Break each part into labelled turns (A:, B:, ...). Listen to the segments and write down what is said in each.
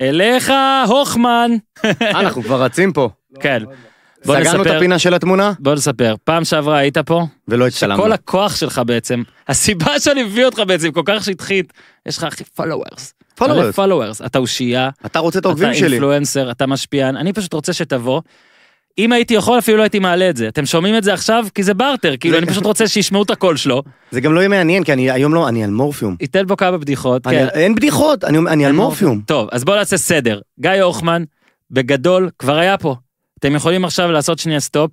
A: אליך, הוכמן.
B: אה, אנחנו כבר רצים פה.
A: כן. בוא
B: סגרנו את
A: נספר,
B: הפינה של התמונה,
A: בוא נספר. פעם שעברה היית פה,
B: ולא הצטלמנו.
A: שכל הכוח שלך בעצם, הסיבה שאני מביא אותך בעצם כל כך שטחית, יש לך הכי followers.
B: Followers.
A: followers. אתה אושייה,
B: אתה רוצה את
A: אתה
B: העוקבים שלי.
A: influencer, אתה משפיען, אני פשוט רוצה שתבוא. אם הייתי יכול אפילו לא הייתי מעלה את זה. אתם שומעים את זה עכשיו? כי זה בארטר, כאילו אני פשוט רוצה שישמעו את הקול שלו,
B: זה גם לא יהיה מעניין, כי אני היום לא, אני על מורפיום.
A: ייתן בו כמה בדיחות.
B: אני
A: כן.
B: אין בדיחות, אני אני על מורפיום.
A: טוב, אז בואו נעשה סדר. גיא הוכמן, בגדול, כבר היה פה. אתם יכולים עכשיו לעשות שנייה סטופ,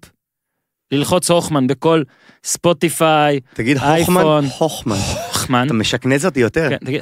A: ללחוץ הוכמן בכל ספוטיפיי,
B: תגיד
A: אייפון.
B: הוכמן, הוכמן.
A: הוכמן.
B: אתה משכנז אותי יותר.
A: כן, תגיד,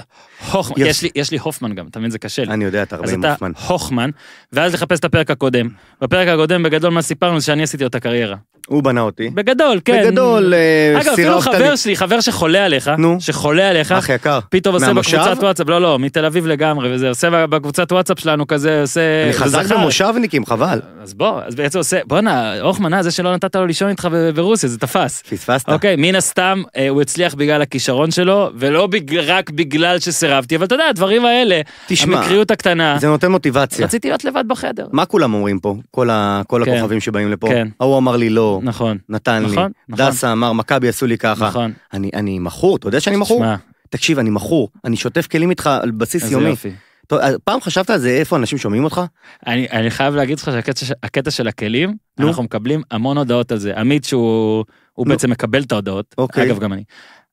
A: הוכמן. יש לי- יש לי הופמן גם, מבין? זה קשה לי.
B: אני יודע, אתה הרבה
A: אז
B: עם
A: אתה
B: הוכמן.
A: ואז לחפש את הפרק הקודם. בפרק הקודם, בגדול, מה סיפרנו זה שאני עשיתי לו את הקריירה.
B: הוא בנה אותי.
A: בגדול, כן.
B: בגדול, אה,
A: אגב, אפילו. חבר שלי, חבר שחולה עליך,
B: נו.
A: שחולה עליך,
B: אח יקר.
A: פתאום עושה? בקבוצת וואטסאפ, לא, לא, מתל אביב לגמרי, וזה עושה בקבוצת וואטסאפ שלנו כזה, עושה...
B: אני חזק. במושבניקים, חבל.
A: אז בוא, אז בעצם עושה, בואנה, הוכמן, אה, זה שלא נתת לו לישון איתך ב- ברוסיה, זה תפס.
B: פספסת.
A: אוקיי, מן הסתם, אה, הוא הצליח בגלל הכישרון שלו, ולא בג- רק בגלל שסירבתי, אבל אתה יודע, הדברים האלה,
B: תשמע,
A: המקריות הקטנה,
B: זה נותן מוטיבציה.
A: רציתי להיות לבד בחדר.
B: מה כולם אומרים פה? כל ה- כל
A: כן.
B: הכוכבים שבאים לפה.
A: כן.
B: ההוא אמר לי לא,
A: נכון,
B: נתן לי.
A: נכון, נכון.
B: דסה אמר, מכבי עשו לי ככה.
A: נכון.
B: אני- אני מכור, אתה יודע שאני מכור? תקשיב, אני מכור. אני שוטף כלים איתך על בסיס יומי.
A: יופי.
B: טוב, פעם חשבת על זה, איפה אנשים שומעים אותך?
A: אני, אני חייב להגיד לך שהקטע של הכלים,
B: נו.
A: אנחנו מקבלים המון הודעות על זה. עמית שהוא הוא. בעצם מקבל את ההודעות,
B: אוקיי.
A: אגב גם אני.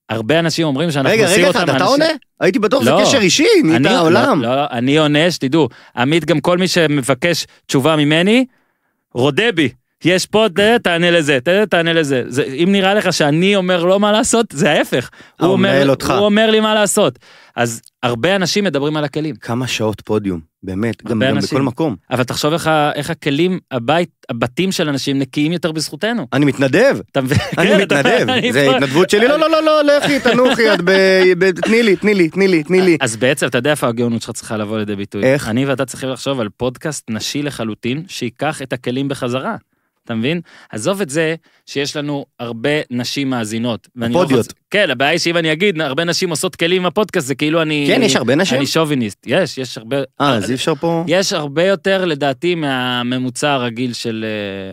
A: הרבה אנשים אומרים שאנחנו
B: רגע,
A: עושים
B: רגע
A: אותם...
B: אחד, אתה
A: אנשים-
B: עונה? הייתי בטוח זה
A: לא.
B: קשר אישי, נהיית
A: אני-
B: העולם.
A: לא, לא, אני עונה, שתדעו. עמית, גם כל מי שמבקש תשובה ממני, רודה בי. יש פה, תענה לזה, תענה לזה. זה, אם נראה לך שאני אומר לו מה לעשות, זה ההפך.
B: אה, הוא מנהל אותך.
A: הוא אומר לי מה לעשות. אז הרבה אנשים מדברים על הכלים.
B: כמה שעות פודיום, באמת, גם. בכל מקום.
A: אבל תחשוב איך, איך הכלים, הבית, הבתים של אנשים נקיים יותר בזכותנו.
B: אני מתנדב? אני
A: כן,
B: מתנדב, זה התנדבות שלי, לא, לא, לא, לא, לכי, תנוחי, תני לי, תני לי, תני לי, תני לי.
A: אז בעצם אתה יודע איפה הגאונות שלך צריכה לבוא לידי ביטוי.
B: איך?
A: אני ואתה צריכים לחשוב על פודקאסט נשי לחלוטין, שייקח את הכלים בחזרה. אתה מבין? עזוב את זה שיש לנו הרבה נשים מאזינות. ואני לא. כן, הבעיה היא שאם אני אגיד, הרבה נשים עושות כלים עם הפודקאסט, זה כאילו אני...
B: כן, יש הרבה נשים?
A: אני שוביניסט. יש, יש הרבה...
B: אה, אז אי אפשר פה...
A: יש הרבה יותר לדעתי מהממוצע הרגיל של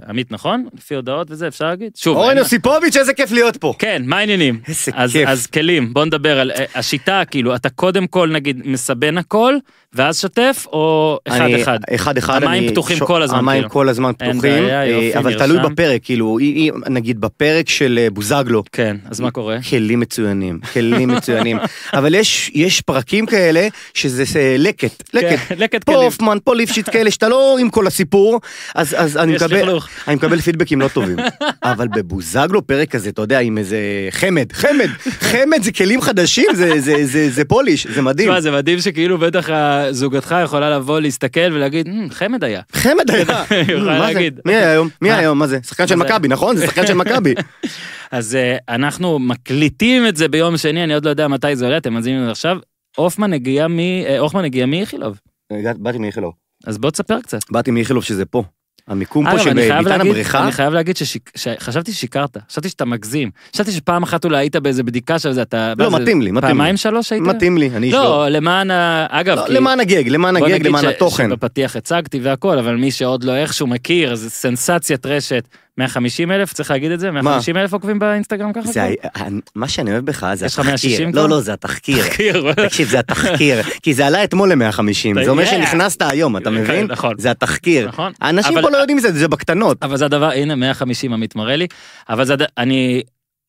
A: אה, עמית, נכון? לפי הודעות וזה, אפשר להגיד? שוב,
B: אורן יוסיפוביץ', איזה כיף להיות פה.
A: כן, מה העניינים?
B: איזה
A: אז,
B: כיף.
A: אז כלים, בוא נדבר על אה, השיטה, כאילו, אתה קודם כל נגיד מסבן הכל, ואז שוטף, או אחד
B: אני-
A: אחד?
B: אחד אחד.
A: המים פתוחים כל הזמן,
B: המים
A: כאילו.
B: כל הזמן פתוחים,
A: בעיה,
B: אה,
A: יופי,
B: אבל
A: נרשם.
B: תלוי בפרק, כאילו, אי- אי- נגיד בפרק של בוזגלו,
A: כן, אז מה קורה?
B: כלים מצוינים, כלים מצוינים, אבל יש יש פרקים כאלה שזה אה, לקט, לקט.
A: כן, לקט
B: פה
A: כלים.
B: הופמן, פה ליפשיץ כאלה, שאתה לא עם כל הסיפור, אז, אז אני, מקבל. אני מקבל פידבקים לא טובים. אבל בבוזגלו פרק כזה, אתה יודע, עם איזה חמד, חמד, חמד זה כלים חדשים, זה, זה, זה, זה פוליש, זה מדהים.
A: תשמע, זה מדהים שכאילו בטח זוגתך יכולה לבוא להסתכל ולהגיד, "מ, חמד היה.
B: חמד היה.
A: יכולה
B: מה זה?
A: להגיד.
B: מי היה היום? מי? היה היום? מה זה? שחקן של? מכבי, נכון? זה שחקן של מכבי.
A: אז אה, אנחנו מקליטים את זה ביום שני, אני עוד לא יודע מתי זה עולה, אתם מאזינים לזה עכשיו. הופמן הגיע מ... אה, הופמן הגיע מאיכילוב.
B: באתי מאיכילוב.
A: אז בוא תספר קצת.
B: באתי מאיכילוב שזה פה. המיקום פה שבביתן
A: להגיד,
B: הבריכה.
A: אני חייב להגיד שחשבתי ששיקרת, חשבתי שאתה מגזים. חשבתי שפעם אחת אולי היית באיזה בדיקה של זה, אתה...
B: לא, מתאים לי, מתאים לי.
A: פעמיים שלוש היית?
B: מתאים לי, אני איש לא.
A: למען ה... אגב,
B: לא,
A: כי-
B: למען הגג, למען
A: בוא
B: הגג,
A: נגיד
B: למען התוכן.
A: שבפתיח הצגתי והכל, אבל מי שעוד לא איכשהו מכיר, זה סנסציית רשת. 150 אלף, צריך להגיד את זה? 150 אלף עוקבים באינסטגרם ככה?
B: זה מה שאני אוהב בך זה התחקיר.
A: 160 כבר?
B: לא, לא, זה התחקיר.
A: תחקיר.
B: תקשיב, זה התחקיר. כי זה עלה אתמול ל-150, זה אומר. שנכנסת היום, אתה
A: כן,
B: מבין?
A: נכון.
B: זה התחקיר.
A: נכון.
B: האנשים
A: אבל-
B: פה לא יודעים מזה, זה בקטנות.
A: אבל זה הדבר, הנה 150 עמית מראה לי, אבל זה, אני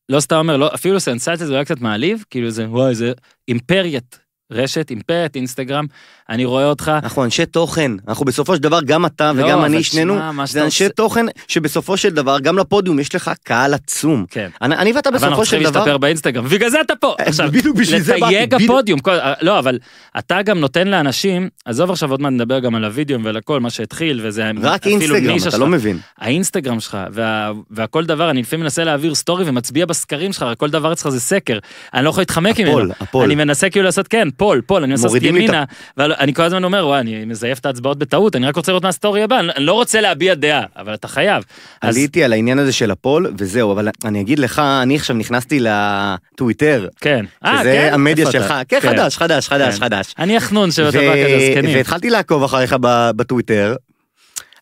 A: לא סתם אומר, לא, אפילו סנסציה זה אולי קצת מעליב, כאילו זה, וואי, זה אימפריית רשת, אימפריית אינסטגרם, אני רואה אותך,
B: אנחנו אנשי תוכן, אנחנו בסופו של דבר, גם אתה
A: לא,
B: וגם
A: אבל
B: אני, שנינו, זה אנשי
A: עושה-
B: תוכן שבסופו של דבר, גם לפודיום יש לך קהל עצום.
A: כן.
B: אני אני ואתה
A: אבל אנחנו
B: בסופו
A: צריכים
B: של דבר,
A: להשתפר באינסטגרם, בגלל זה אתה פה.
B: אה,
A: עכשיו,
B: בדיוק בשביל זה באתי,
A: לתייג. הפודיום, כל- לא, אבל אתה גם נותן לאנשים, עזוב עכשיו עוד מעט נדבר גם על הוידאו ועל הכל, מה שהתחיל, וזה
B: רק אינסטגרם, אתה
A: שלך.
B: לא מבין.
A: האינסטגרם שלך וה, והכל דבר, אני לפעמים מנסה להעביר סטורי ומצביע בסקרים שלך, כל דבר אצלך זה סקר. אני לא יכול להתחמק ממנו.
B: ה poll, ה poll.
A: אני מנסה כאילו לעשות, כן, poll, poll, אני
B: את
A: ימינה, ואני כל הזמן אומר, וואי, אני מזייף את ההצבעות בטעות, אני רק רוצה לראות מהסטורי הבא, אני לא רוצה להביע דעה, אבל אתה חייב. אז
B: עליתי על העניין הזה של הפול, וזהו, אבל אני אגיד לך, אני עכשיו נכנסתי לטוויטר,
A: כן. אה,
B: שזה
A: כן?
B: המדיה? שלך, כן, חדש, חדש, חדש,
A: כן.
B: חדש.
A: אני החנון של הדבר כזה, זקנים.
B: והתחלתי לעקוב אחריך בטוויטר.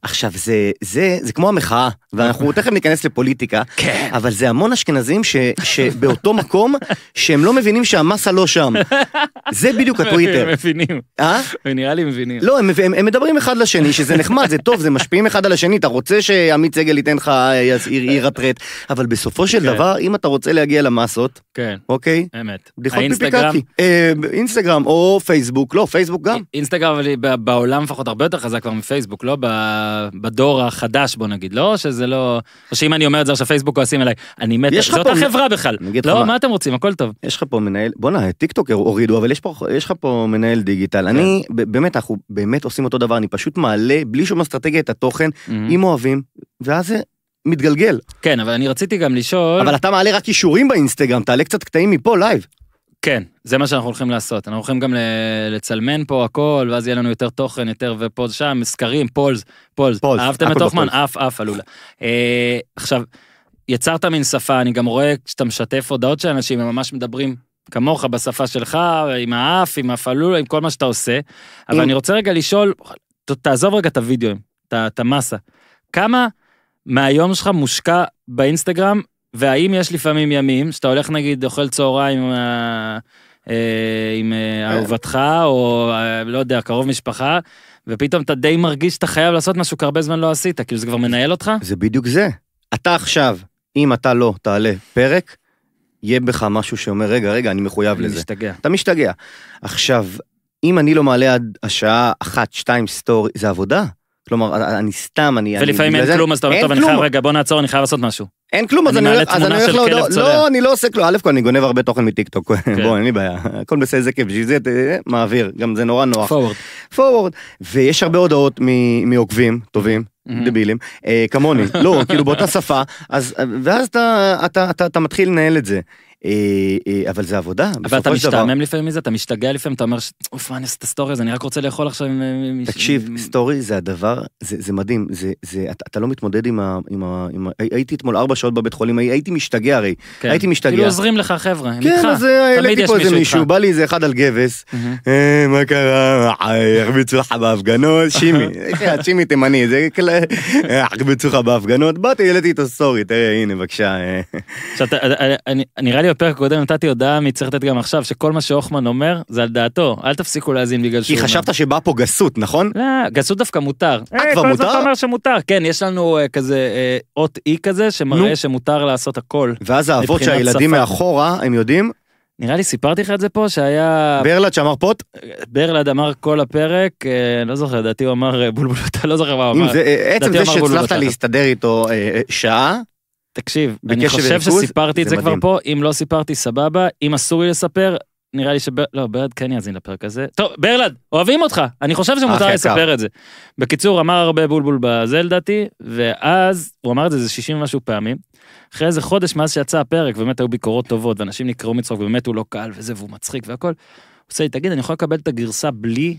B: עכשיו זה זה זה כמו המחאה ואנחנו תכף ניכנס לפוליטיקה
A: כן.
B: אבל זה המון אשכנזים ש, שבאותו מקום שהם לא מבינים שהמסה לא שם. זה בדיוק הטוויטר.
A: הם מבינים,
B: אה?
A: נראה לי מבינים.
B: לא הם, הם, הם מדברים אחד לשני שזה נחמד זה טוב זה משפיעים אחד על השני. אתה רוצה שעמית סגל ייתן לך אה, ירטרט אבל בסופו של
A: כן.
B: דבר אם אתה רוצה להגיע למסות
A: כן,
B: אוקיי?
A: אמת.
B: בדיחות פיפיקקי אה, אינסטגרם או פייסבוק. לא פייסבוק גם.
A: אינסטגרם אבל בעולם לפחות הרבה יותר חזק כבר מפייסבוק, לא בדור החדש בוא נגיד, לא שזה לא, או שאם אני אומר את זה עכשיו פייסבוק כועסים עליי, אני מת, זאת
B: פה-
A: החברה בכלל,
B: אני
A: לא
B: מה.
A: אתם רוצים הכל טוב.
B: יש לך פה מנהל, בואנה, טיק טוק הורידו, אבל יש, פה, יש לך פה מנהל דיגיטל. אני, ב- באמת, אנחנו באמת עושים אותו דבר, אני פשוט מעלה, בלי שום אסטרטגיה, את התוכן, אם אוהבים, ואז זה מתגלגל.
A: כן אבל אני רציתי גם לשאול,
B: אבל אתה מעלה רק קישורים באינסטגרם, תעלה קצת קטעים מפה live.
A: כן זה מה שאנחנו הולכים לעשות, אנחנו הולכים גם לצלמן פה הכל ואז יהיה לנו יותר תוכן יותר ופה שם סקרים polls polls,
B: polls,
A: אהבתם את ב
B: polls.
A: אף אף עלולה. אה, עכשיו יצרת מין שפה אני גם רואה כשאתה משתף הודעות של אנשים הם ממש מדברים כמוך בשפה שלך עם האף עם הפעלולה עם כל מה שאתה עושה. אבל אני רוצה רגע לשאול תעזוב רגע את הוידאוים את ה- את המסה. כמה מהיום שלך מושקע באינסטגרם והאם יש לפעמים ימים שאתה הולך נגיד אוכל צהריים עם, אה, עם אה, אהובתך או אה, לא יודע קרוב משפחה ופתאום אתה די מרגיש שאתה חייב לעשות משהו כי הרבה זמן לא עשית כאילו זה כבר מנהל אותך
B: זה בדיוק זה. אתה עכשיו, אם אתה לא תעלה פרק, יהיה בך משהו שאומר, רגע, רגע, אני מחויב
A: אני
B: לזה.
A: משתגע.
B: אתה משתגע. עכשיו, אם אני לא מעלה עד השעה אחת, שתיים סטורי, זה עבודה. כלומר, אני סתם, אני... אני-
A: ולפעמים
B: בגלל
A: אין כלום אז אתה אומר טוב אני. חייב רגע בוא נעצור אני חייב לעשות משהו.
B: אין כלום, אז
A: אני
B: אני
A: מעלה
B: הולך אז אני
A: תמונה
B: הולך
A: צולע.
B: לא, אני לא עושה כלום, א' כל אני גונב הרבה תוכן מטיקטוק,
A: כן.
B: בוא, אין לי בעיה, הכל בסדר, זה כיף, בשביל זה אה, מעביר, גם זה נורא נוח.
A: forward.
B: forward. ויש הרבה הודעות מ- מעוקבים טובים. דבילים, אה, כמוני, לא, כאילו באותה שפה, אז, ואז אתה, אתה, אתה, אתה מתחיל לנהל את זה. אה, אה, אבל זה עבודה,
A: אבל אתה. משתעמם לפעמים מזה אתה משתגע לפעמים אתה אומר אוף מה אני אעשה את הסטורי הזה אני רק רוצה לאכול עכשיו עם... עם-
B: תקשיב, סטורי זה הדבר, זה, מדהים, אתה, לא מתמודד עם ה... הייתי אתמול ארבע שעות בבית חולים, הייתי משתגע הרי,
A: כן.
B: הייתי משתגע.
A: כאילו עוזרים לך חבר'ה הם
B: כן,
A: איתך.
B: אז אה,
A: תמיד
B: העליתי
A: יש
B: פה איזה
A: מישהו
B: מישהו,
A: איתך.
B: בא לי איזה אחד על גבס, מה קרה, הרביצו לך בהפגנות, שימי, כן, שימי תימני, זה הרביצו לך בהפגנות, באתי, העליתי את הסטורי, תראה, הנה, בבקשה. אה.
A: נראה לי בפרק הקודם נתתי הודעה מי צריך לתת גם עכשיו שכל מה שהוכמן אומר זה על דעתו אל תפסיקו להאזין בגלל שהוא
B: כי. חשבת שבא פה גסות, נכון?
A: לא, גסות דווקא מותר.
B: כבר
A: כל הזמן
B: מותר?
A: אתה אומר שמותר, כן, יש לנו אה, כזה אה, אות אי כזה שמראה. שמותר לעשות הכל.
B: ואז האבות שהילדים. מאחורה, הם יודעים,
A: נראה לי סיפרתי לך את זה פה שהיה
B: ברלד שאמר פוט,
A: ברלד אמר כל הפרק, אה, לא זוכר, לדעתי הוא אמר אה, בולבול, אתה לא זוכר מה הוא אמר.
B: זה, אה, עצם זה שהצלחת
A: בתחת.
B: להסתדר איתו אה, אה, שעה,
A: תקשיב, אני חושב
B: וריכוז,
A: שסיפרתי את
B: זה
A: זה כבר. פה, אם לא סיפרתי סבבה, אם אסור לי לספר, נראה לי שבר... לא, ברלד כן יאזין לפרק הזה. טוב, ברלד, אוהבים אותך, אני חושב שמותר
B: יקר.
A: לספר את זה. בקיצור, אמר הרבה בולבול בזה לדעתי, ואז הוא אמר את זה איזה 60 ומשהו פעמים. אחרי איזה חודש מאז שיצא הפרק, באמת היו ביקורות טובות, ואנשים נקראו מצחוק, ובאמת הוא לא קל וזה, והוא מצחיק והכל. הוא עושה לי, תגיד, אני יכול לקבל את הגרסה בלי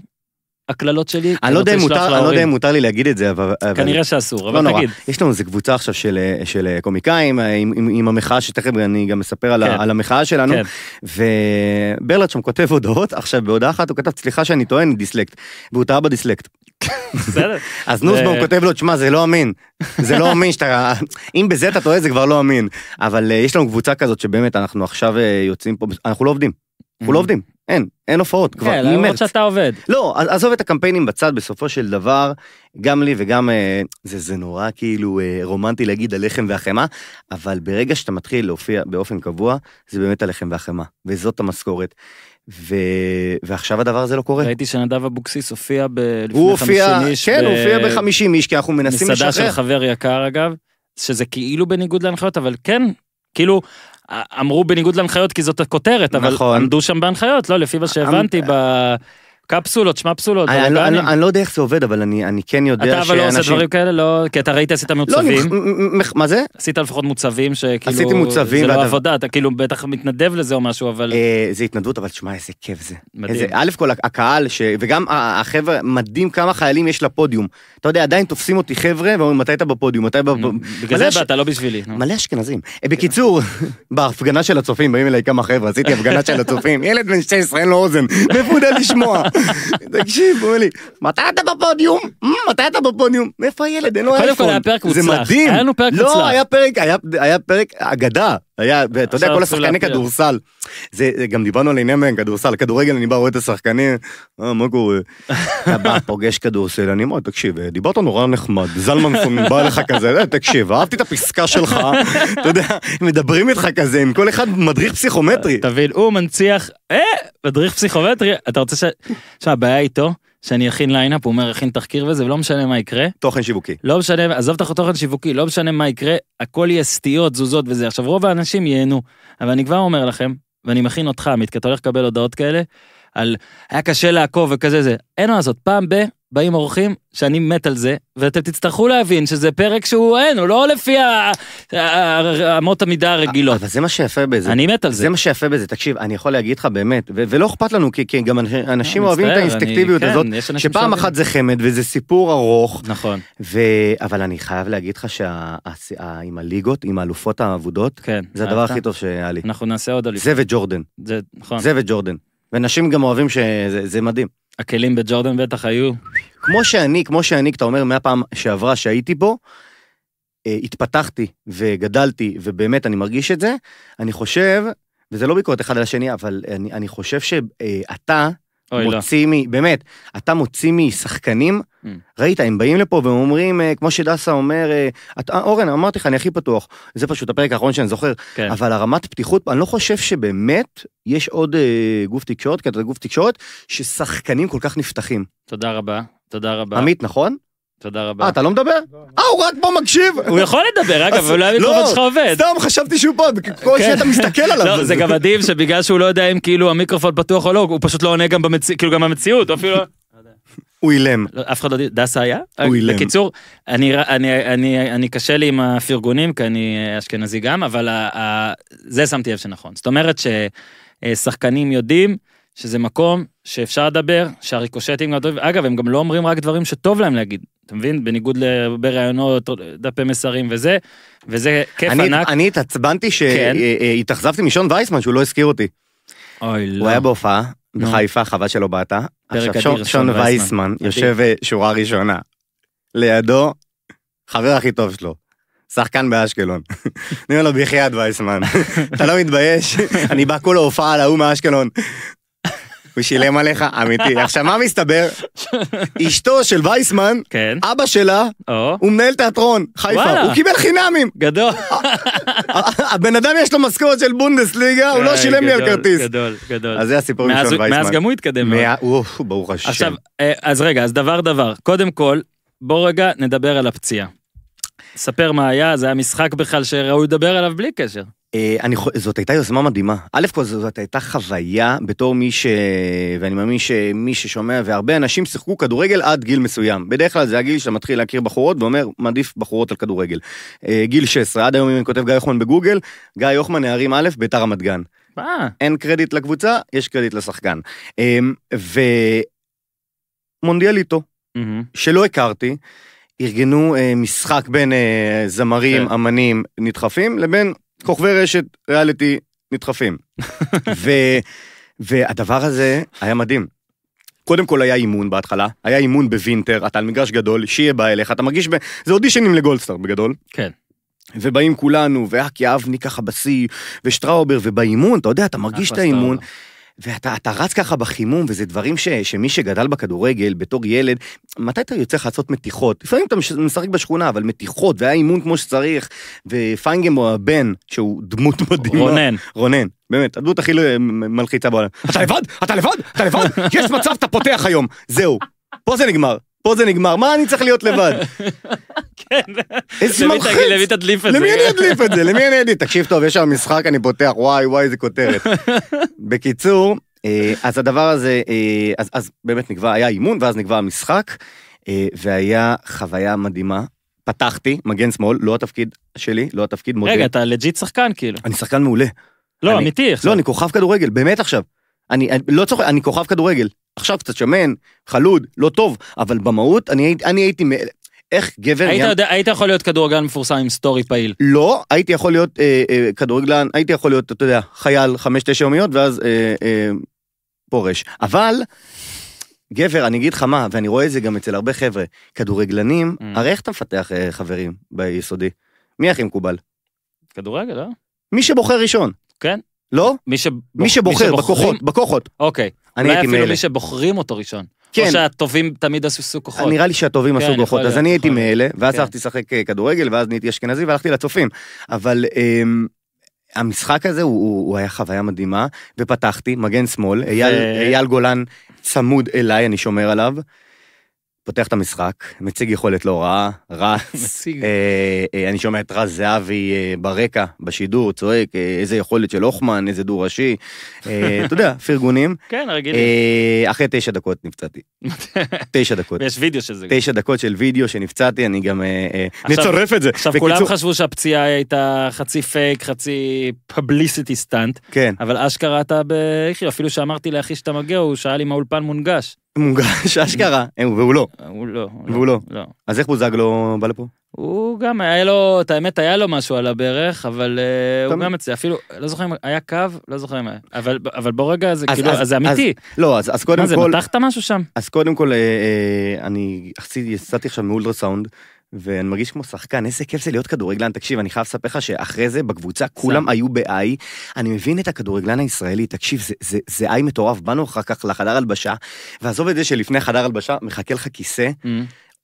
A: הקללות שלי?
B: אני לא יודע אם
A: רוצה לשלוח
B: מותר- אני לא יודע
A: להורים."
B: אם מותר לי להגיד את זה, אבל...
A: כנראה שאסור,
B: לא
A: אבל
B: נורא,
A: תגיד.
B: יש לנו איזה קבוצה עכשיו של, אה, אה, קומיקאים אה, עם, המחאה שתכף אני גם אספר על,
A: כן.
B: על המחאה שלנו
A: כן.
B: וברלד שם כותב הודעות עכשיו בהודעה אחת הוא כתב סליחה שאני טוען דיסלקט והוא טעה בדיסלקט
A: בסדר.
B: אז נוסבאום כותב לו תשמע זה לא אמין זה לא אמין שאתה אם בזה אתה טועה זה כבר לא אמין אבל יש לנו קבוצה כזאת שבאמת אנחנו עכשיו יוצאים פה אנחנו לא עובדים אנחנו לא עובדים אין אין הופעות כבר
A: כן, למרות
B: ממרץ.
A: שאתה עובד.
B: לא, עז- עזוב את הקמפיינים בצד, בסופו של דבר, גם לי וגם, אה, זה, זה נורא כאילו אה, רומנטי להגיד הלחם והחמאה, אבל ברגע שאתה מתחיל להופיע באופן קבוע, זה באמת הלחם והחמאה, וזאת המשכורת. ו... ועכשיו הדבר הזה לא קורה.
A: ראיתי שנדב אבוקסיס הופיע ב... לפני 50
B: הופיע,
A: איש.
B: כן,
A: ב-
B: הוא הופיע ב-50 איש, כי אנחנו מנסים
A: מסעדה
B: לשחרר.
A: של חבר יקר אגב, שזה כאילו בניגוד להנחיות, אבל כן, כאילו, אמרו בניגוד להנחיות כי זאת הכותרת, אבל
B: נכון.
A: עמדו שם בהנחיות, לא, לפי מה שהבנתי ב... קפסולות, שמפסולות,
B: אני, אני, לא-
A: בלאגנים.
B: אני, אני לא יודע איך זה עובד, אבל אני, אני כן יודע
A: אתה אבל לא עושה
B: שאנשים-
A: דברים כאלה? לא, כי אתה ראית עשית
B: לא, אני,
A: מוצבים,
B: מ- מה זה?
A: עשית לפחות מוצבים שכאילו,
B: עשיתי מוצבים
A: זה לא עבודה, אתה כאילו בטח מתנדב לזה או משהו, אבל
B: אה, זה התנדבות, אבל תשמע, איזה כיף זה.
A: מדהים.
B: איזה, א' כל הקהל, ש... וגם החבר'ה, מדהים כמה חיילים יש לפודיום. אתה יודע, עדיין תופסים אותי חבר'ה, ואומרים, מתי אתה בפודיום? מתי... בפ-
A: נו, בגלל זה באת, לא בשבילי.
B: מלא אשכנזים. אה, בקיצור, בהפגנה של הצופים, באים אליי כמה חבר'ה, עשיתי הפגנה של הצופים, ילד בן 16, אין לו אוזן, מאיפה הוא יודע לשמוע? תקשיב, הוא אומר לי, מתי אתה בפודיום? "מ, מתי אתה בפודיום? מאיפה הילד? אין לו
A: קודם
B: אייפון.
A: כל היה פרק
B: זה
A: מוצלח.
B: מדהים.
A: היה לנו פרק
B: לא,
A: מוצלח.
B: היה פרק, היה פרק אגדה. היה, ואתה יודע, כל השחקני. כדורסל. זה, זה גם דיברנו על עניין מהם, כדורסל, כדורגל, אני בא, רואה את השחקנים, אה, מה קורה? אתה בא, פוגש כדורסל, אני אומר, תקשיב, אה, דיברת נורא נחמד, זלמנסון בא לך כזה, "אה, תקשיב, אהבתי את הפסקה שלך, אתה יודע, מדברים איתך כזה, עם כל אחד מדריך פסיכומטרי.
A: תבין, הוא מנציח, אה, מדריך פסיכומטרי, אתה רוצה ש... עכשיו, הבעיה איתו, שאני אכין line-up, הוא אומר, אכין תחקיר וזה, ולא משנה מה יקרה.
B: תוכן שיווקי.
A: לא משנה, עזוב את התוכן שיווקי, לא משנה מה יקרה, הכל יהיה סטיות, תזוזות וזה. עכשיו, רוב האנשים ייהנו, אבל אני כבר אומר לכם, ואני מכין אותך, עמית, כי אתה הולך לקבל הודעות כאלה, על היה קשה לעקוב וכזה זה. אין מה לעשות, פעם ב... באים אורחים שאני מת על זה, ואתם תצטרכו להבין שזה פרק שהוא אין, הוא לא לפי אמות המידה הרגילות.
B: אבל זה מה שיפה בזה.
A: אני מת על זה.
B: זה מה שיפה בזה, תקשיב, אני יכול להגיד לך באמת, ולא אכפת לנו, כי- גם אנ- אנשים אוהבים את הזאת,
A: כן, אנשים
B: שפעם. אחת זה חמד וזה סיפור ארוך,
A: נכון.
B: אבל אני חייב להגיד לך שעם הליגות, עם האלופות האבודות,
A: כן.
B: זה הדבר? הכי טוב שהיה לי.
A: אנחנו נעשה עוד אליפות.
B: זה וג'ורדן,
A: זה, נכון.
B: וג'ורדן. ונשים גם אוהבים שזה זה מדהים.
A: הכלים בג'ורדן בטח היו.
B: כמו שאני, כמו שאני, אתה אומר מהפעם שעברה שהייתי פה, אה, התפתחתי וגדלתי, ובאמת אני מרגיש את זה, אני חושב, וזה לא ביקורת אחד על השני, אבל אני, אני חושב שאתה
A: אוי, לא.
B: מוציא מ... באמת, אתה מוציא משחקנים,
A: Mm.
B: ראית, הם באים לפה והם אומרים, אה, כמו שדסה אומר, אה, אתה- אורן, אמרתי לך, אני הכי פתוח. זה פשוט הפרק האחרון שאני זוכר.
A: כן.
B: אבל הרמת פתיחות, אני לא חושב שבאמת יש עוד אה, גוף תקשורת, כי אתה גוף תקשורת, ששחקנים כל כך נפתחים.
A: תודה רבה, תודה רבה.
B: עמית, נכון?
A: תודה רבה.
B: אה, אתה לא מדבר? אה, הוא רק פה מקשיב.
A: הוא יכול לדבר, אגב, אולי המיקרופון שלך עובד.
B: סתם חשבתי שהוא פה, כל
A: כן.
B: שנייה אתה מסתכל עליו.
A: לא, זה גם מדהים שבגלל שהוא לא יודע אם כאילו המיקרופון פתוח או לא, הוא פשוט לא עונה גם במציאות, כאילו גם במציאות, אפילו... לא-
B: הוא אילם.
A: לא, אף אחד לא... יודע- דסה היה?
B: הוא אילם.
A: בקיצור, אני, אני, אני, אני קשה לי עם הפרגונים, כי אני אשכנזי גם, אבל ה, ה, זה שמתי לב שנכון. זאת אומרת ששחקנים יודעים שזה מקום שאפשר לדבר, שהריקושטים גם טובים. אגב, הם גם לא אומרים רק דברים שטוב להם להגיד, אתה מבין? בניגוד להרבה ראיונות, דפי מסרים וזה, וזה כיף
B: אני-
A: ענק.
B: אני התעצבנתי
A: כן.
B: שהתאכזבתי משון וייסמן שהוא לא הזכיר אותי.
A: אוי, לא.
B: הוא היה בהופעה
A: נו.
B: בחיפה, חבל שלא באת. עכשיו שון-
A: וייסמן.
B: יושב אה, שורה ראשונה. לידו, חבר הכי טוב שלו. שחקן באשקלון. אני אומר לו, בחייאת וייסמן, אתה לא מתבייש? אני בא כל ההופעה על ההוא מאשקלון. הוא שילם עליך, אמיתי. עכשיו, מה מסתבר? אשתו של וייסמן,
A: כן,
B: אבא שלה,
A: או,
B: הוא מנהל תיאטרון, חיפה. הוא קיבל חינמים.
A: גדול.
B: הבן אדם יש לו משכורת של בונדסליגה, הוא לא שילם לי על כרטיס.
A: גדול, גדול.
B: אז זה הסיפור שון וייסמן.
A: מאז גם הוא התקדם.
B: ברוך השם.
A: עכשיו, אה, אז רגע, אז דבר דבר. קודם כל, בוא רגע נדבר על הפציעה. ספר מה היה, זה היה משחק בכלל שראוי לדבר עליו בלי קשר.
B: אה, אני זאת הייתה יוזמה מדהימה. א' כל זאת הייתה חוויה בתור מי ש... ואני מאמין שמי ששומע, והרבה אנשים שיחקו כדורגל עד גיל מסוים. בדרך כלל זה הגיל שאתה מתחיל להכיר בחורות ואומר, מעדיף בחורות על כדורגל. אה, גיל 16, עד היום אם אני כותב גיא הוכמן בגוגל, גיא הוכמן נערים א', ביתר רמת גן.
A: מה?
B: אין קרדיט לקבוצה, יש קרדיט לשחקן. אה, ומונדיאליטו,
A: מהמם.
B: שלא הכרתי, ארגנו אה, משחק בין אה, זמרים,
A: כן.
B: אמנים נדחפים, לבין כוכבי רשת ריאליטי נדחפים. ו, והדבר הזה היה מדהים. קודם כל היה אימון בהתחלה, היה אימון בווינטר, אתה על מגרש גדול, שיהיה בא אליך, אתה מרגיש, ב... זה אודישנים לגולדסטאר בגדול.
A: כן.
B: ובאים כולנו, ואקי אבני ככה בשיא, ושטראובר, ובאימון, אתה יודע, אתה מרגיש את האימון,
A: סטאר.
B: ואתה אתה רץ ככה בחימום, וזה דברים ש, שמי שגדל בכדורגל בתור ילד, מתי אתה יוצא לך לעשות מתיחות? לפעמים אתה מש- משחק בשכונה, אבל מתיחות, והיה אימון כמו שצריך, ופיינגם הוא הבן, שהוא דמות מדהימה.
A: רונן.
B: רונן, באמת, הדמות הכי לא- מלחיצה בעולם. אתה לבד? אתה לבד? אתה לבד? יש מצב, אתה פותח היום. זהו. פה זה נגמר. פה זה נגמר, מה אני צריך להיות לבד?
A: כן.
B: איזה מלחיץ.
A: למי תדליף את זה?
B: למי אני אדליף את זה? למי אני אדליף? תקשיב טוב, יש שם משחק, אני פותח, וואי וואי, איזה כותרת. בקיצור, אה, אז הדבר הזה, אה, אז, אז באמת נקבע, היה אימון, ואז נקבע המשחק, אה, והיה חוויה מדהימה. פתחתי, מגן שמאל, לא התפקיד שלי, לא התפקיד מודה.
A: רגע, אתה לג'יט שחקן כאילו.
B: אני שחקן מעולה.
A: לא,
B: אני-
A: אמיתי עכשיו.
B: לא, אני כוכב כדורגל, באמת עכשיו. אני אני לא צוחק, אני כוכב כדורגל. עכשיו קצת שמן, חלוד, לא טוב, אבל במהות, אני אני הייתי... איך גבר...
A: היית
B: נהיה-
A: יודע- היית יכול להיות כדורגלן מפורסם עם סטורי פעיל.
B: לא, הייתי יכול להיות אה, אה, כדורגלן, הייתי יכול להיות, אתה יודע, חייל חמש-תשע יומיות, ואז אה, אה, פורש. אבל, גבר, אני אגיד לך מה, ואני רואה את זה גם אצל הרבה חבר'ה, כדורגלנים,
A: Mm.
B: הרי איך אתה מפתח אה, חברים ביסודי? מי הכי מקובל?
A: כדורגל, לא?
B: מי שבוחר ראשון.
A: כן.
B: לא?
A: מי שבוח-
B: מי שבוחר,
A: שבוחרים-
B: בכוחות, בכוחות.
A: אוקיי.
B: אני
A: אולי
B: הייתי
A: אפילו
B: מאלה.
A: מי שבוחרים אותו ראשון.
B: כן.
A: או שהטובים תמיד עשו כוחות.
B: נראה לי שהטובים
A: כן,
B: עשו כוחות, אז אני הייתי. מאלה, ואז
A: כן.
B: הלכתי לשחק אה, כדורגל, ואז נהייתי אשכנזי והלכתי לצופים. אבל אמ, המשחק הזה הוא- הוא הוא היה חוויה מדהימה, ופתחתי, מגן שמאל, אייל אייל גולן צמוד אליי, אני שומר עליו. פותח את המשחק, מציג יכולת לא רעה, רץ. אה, אה, אני שומע את רז זהבי אה, ברקע, בשידור, צועק, איזה יכולת של הוכמן, איזה do ראשי. אתה יודע, פרגונים.
A: כן, רגילים.
B: אחרי תשע דקות נפצעתי. תשע דקות.
A: ויש וידאו של זה.
B: תשע דקות של וידאו שנפצעתי, אני גם... נצרף את זה.
A: עכשיו כולם חשבו שהפציעה הייתה חצי פייק, חצי publicity stunt,
B: כן,
A: אבל אשכרה אתה באיכילוב, אפילו שאמרתי לאחי שאתה מגיע, הוא שאל אם האולפן מונגש.
B: מונגש אשכרה, אה, והוא לא.
A: הוא לא.
B: והוא לא.
A: לא.
B: אז איך בוזגלו בא לפה?
A: הוא גם היה לו, את האמת היה לו משהו על הברך, אבל אה, הוא. גם אצלי, אפילו, לא זוכר אם היה קו, לא זוכר אם היה, אבל אבל בוא רגע, זה כאילו, זה אמיתי.
B: לא, אז קודם
A: מה זה,
B: כל...
A: מתחת משהו שם?
B: אז קודם כל, אה, אה, אני יצאתי עכשיו מאולטרסאונד, ואני מרגיש כמו שחקן, איזה כיף זה להיות כדורגלן. תקשיב, אני חייב לספר לך שאחרי זה, בקבוצה, כולם היו ב-I. אני מבין את הכדורגלן הישראלי, תקשיב, זה- זה- זה I מטורף. באנו אחר כך לחדר הלבשה, ועזוב את זה שלפני חדר הלבשה, מחכה לך כיסא,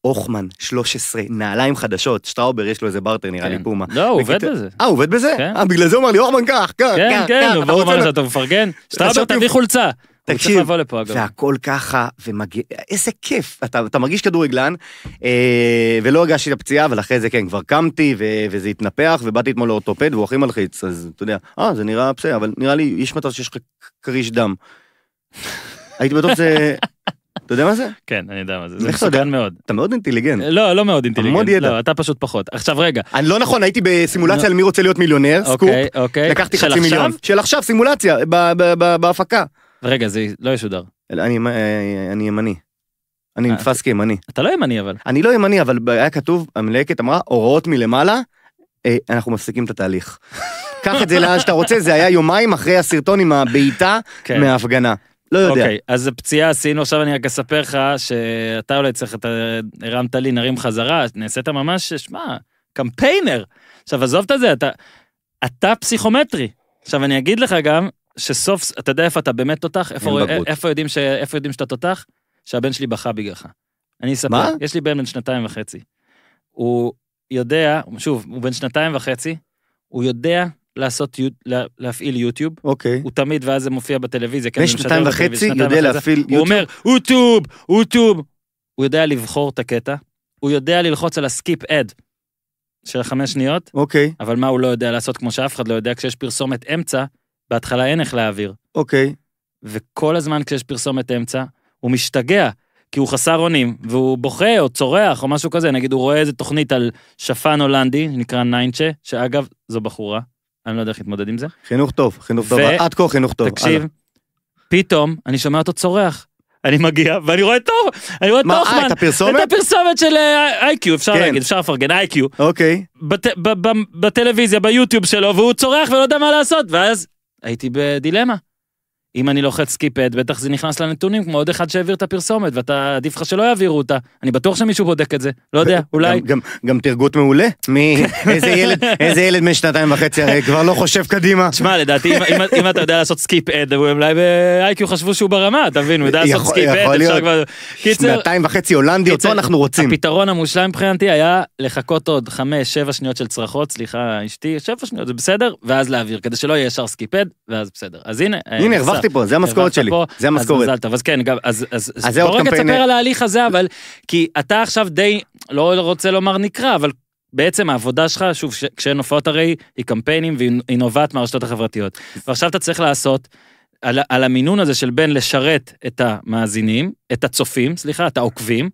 B: הוחמן, 13, נעליים חדשות, שטראובר יש לו איזה בארטר, נראה לי
A: כן.
B: פומה.
A: לא, הוא עובד בזה.
B: אה, הוא עובד בזה?
A: כן.
B: אה, בגלל זה הוא אמר לי, הוחמן, קח, קח,
A: כן,
B: קח,
A: כן,
B: קח,
A: הוא
B: לה-"
A: שאתה מפרגן.
B: חשבתי-
A: תביא חולצה. הוא צריך
B: תקשיב,
A: לבוא לפה אגב.
B: והכל ככה, ומגיע, איזה כיף, אתה, אתה מרגיש כדורגלן, אה, ולא הרגשתי את הפציעה, אבל אחרי זה כן, כבר קמתי, ו, וזה התנפח, ובאתי אתמול לאורתופד, והוא הכי מלחיץ, אז אתה יודע, אה, זה נראה בסדר, אבל נראה לי, יש מצב שיש לך כריש דם. הייתי בטוח שזה, אתה יודע מה זה?
A: כן, אני יודע מה זה, זה? מסוכן מאוד.
B: אתה מאוד אינטליגנט.
A: לא, לא מאוד אינטליגנט.
B: המון ידע.
A: לא, אתה פשוט פחות. עכשיו רגע.
B: אני לא נכון, הייתי בסימולציה על מי רוצה להיות מיליונר, סקופ,
A: אוקיי, אוקיי.
B: לקחתי חצי מיליון. של עכשיו, סימולציה, בהפקה.
A: רגע, זה לא ישודר.
B: אני אה, אני ימני. אני
A: אה,
B: נתפס כימני.
A: אתה לא ימני אבל.
B: אני לא ימני, אבל היה כתוב, המלהקת אמרה, הוראות מלמעלה, אה, אנחנו מפסיקים את התהליך. קח את זה לאן שאתה רוצה, זה היה יומיים אחרי הסרטון עם הבעיטה
A: כן.
B: מההפגנה. לא יודע.
A: אוקיי, אז פציעה עשינו, עכשיו אני רק אספר לך שאתה אולי צריך, אתה הרמת לי, נרים חזרה, נעשית ממש, שמע, קמפיינר. עכשיו עזוב את זה, אתה, אתה פסיכומטרי. עכשיו אני אגיד לך גם, שסוף, אתה יודע איפה אתה באמת תותח? איפה, יודעים ש, איפה יודעים שאתה תותח? שהבן שלי בכה בגללך. אני אספר,
B: מה?
A: יש לי בן בן שנתיים וחצי. הוא יודע, שוב, הוא בן שנתיים וחצי, הוא יודע לעשות, להפעיל יוטיוב,
B: אוקיי.
A: הוא תמיד, ואז זה מופיע בטלוויזיה.
B: בן שנתיים וחצי יודע. להפעיל
A: הוא אומר, אוטוב, אוטוב. הוא יודע לבחור את הקטע, הוא יודע ללחוץ על הסקיפ אד של החמש שניות,
B: אוקיי,
A: אבל מה הוא לא יודע לעשות כמו שאף אחד לא יודע, כשיש פרסומת אמצע, בהתחלה אין איך להעביר.
B: אוקיי.
A: וכל הזמן כשיש פרסומת אמצע, הוא משתגע, כי הוא חסר אונים, והוא בוכה או צורח או משהו כזה, נגיד הוא רואה איזה תוכנית על שפן הולנדי, נקרא ניינצ'ה, שאגב, זו בחורה, אני לא יודע איך להתמודד עם זה.
B: חינוך טוב, חינוך טוב.
A: ו-
B: עד כה חינוך טוב.
A: תקשיב,
B: הלאה.
A: פתאום אני שומע אותו צורח. אני מגיע ואני רואה את אור, אני רואה את
B: מה, אה,
A: הוחמן,
B: את הפרסומת?
A: את הפרסומת של איי-קיו, אפשר
B: כן.
A: להגיד, אפשר לפרגן איי-קיו,
B: אוקיי.
A: בטלוויזיה, ביוטיוב שלו, והוא צורח ולא יודע מה לעשות, ואז הייתי בדילמה. אם אני לוחץ skip ad, בטח זה נכנס לנתונים, כמו עוד אחד שהעביר את הפרסומת, ואתה, עדיף לך שלא יעבירו אותה. אני בטוח שמישהו בודק את זה, לא יודע, אולי.
B: גם- גם- גם תרגות מעולה. מי- איזה ילד, איזה ילד בן שנתיים וחצי הרי כבר לא חושב קדימה.
A: תשמע, לדעתי, אם- אם- אם אתה יודע לעשות skip ad, אולי ב-IQ חשבו שהוא ברמה, אתה מבין, הוא יודע לעשות skip
B: ad,
A: אפשר. כבר... קיצר,
B: שנתיים וחצי הולנדי, אותו אנחנו רוצים.
A: הפתרון המושלם מבחינתי היה לחכות עוד חמש, שבע שניות של צרחות, סליחה אשתי, שבע שניות זה בסדר, ואז להעביר, כדי שלא יהיה ישר skip ad, ואז בסדר. אז הנה, אה,
B: הנה,
A: נסע.
B: הרווחתי פה, זה המשכורת שלי.
A: פה,
B: זה
A: אז
B: המשכורת.
A: מזל טוב, אז כן, אז, אז,
B: אז זה
A: בוא
B: עוד
A: רגע
B: קמפיין-
A: תספר על ההליך הזה, אבל, כי אתה עכשיו די, לא רוצה לומר נקרא, אבל בעצם העבודה שלך, שוב, ש- כשאין הופעות הרי, היא קמפיינים והיא היא נובעת מהרשתות החברתיות. ועכשיו אתה צריך לעשות, על, על המינון הזה של בין לשרת את המאזינים, את הצופים, סליחה, את העוקבים,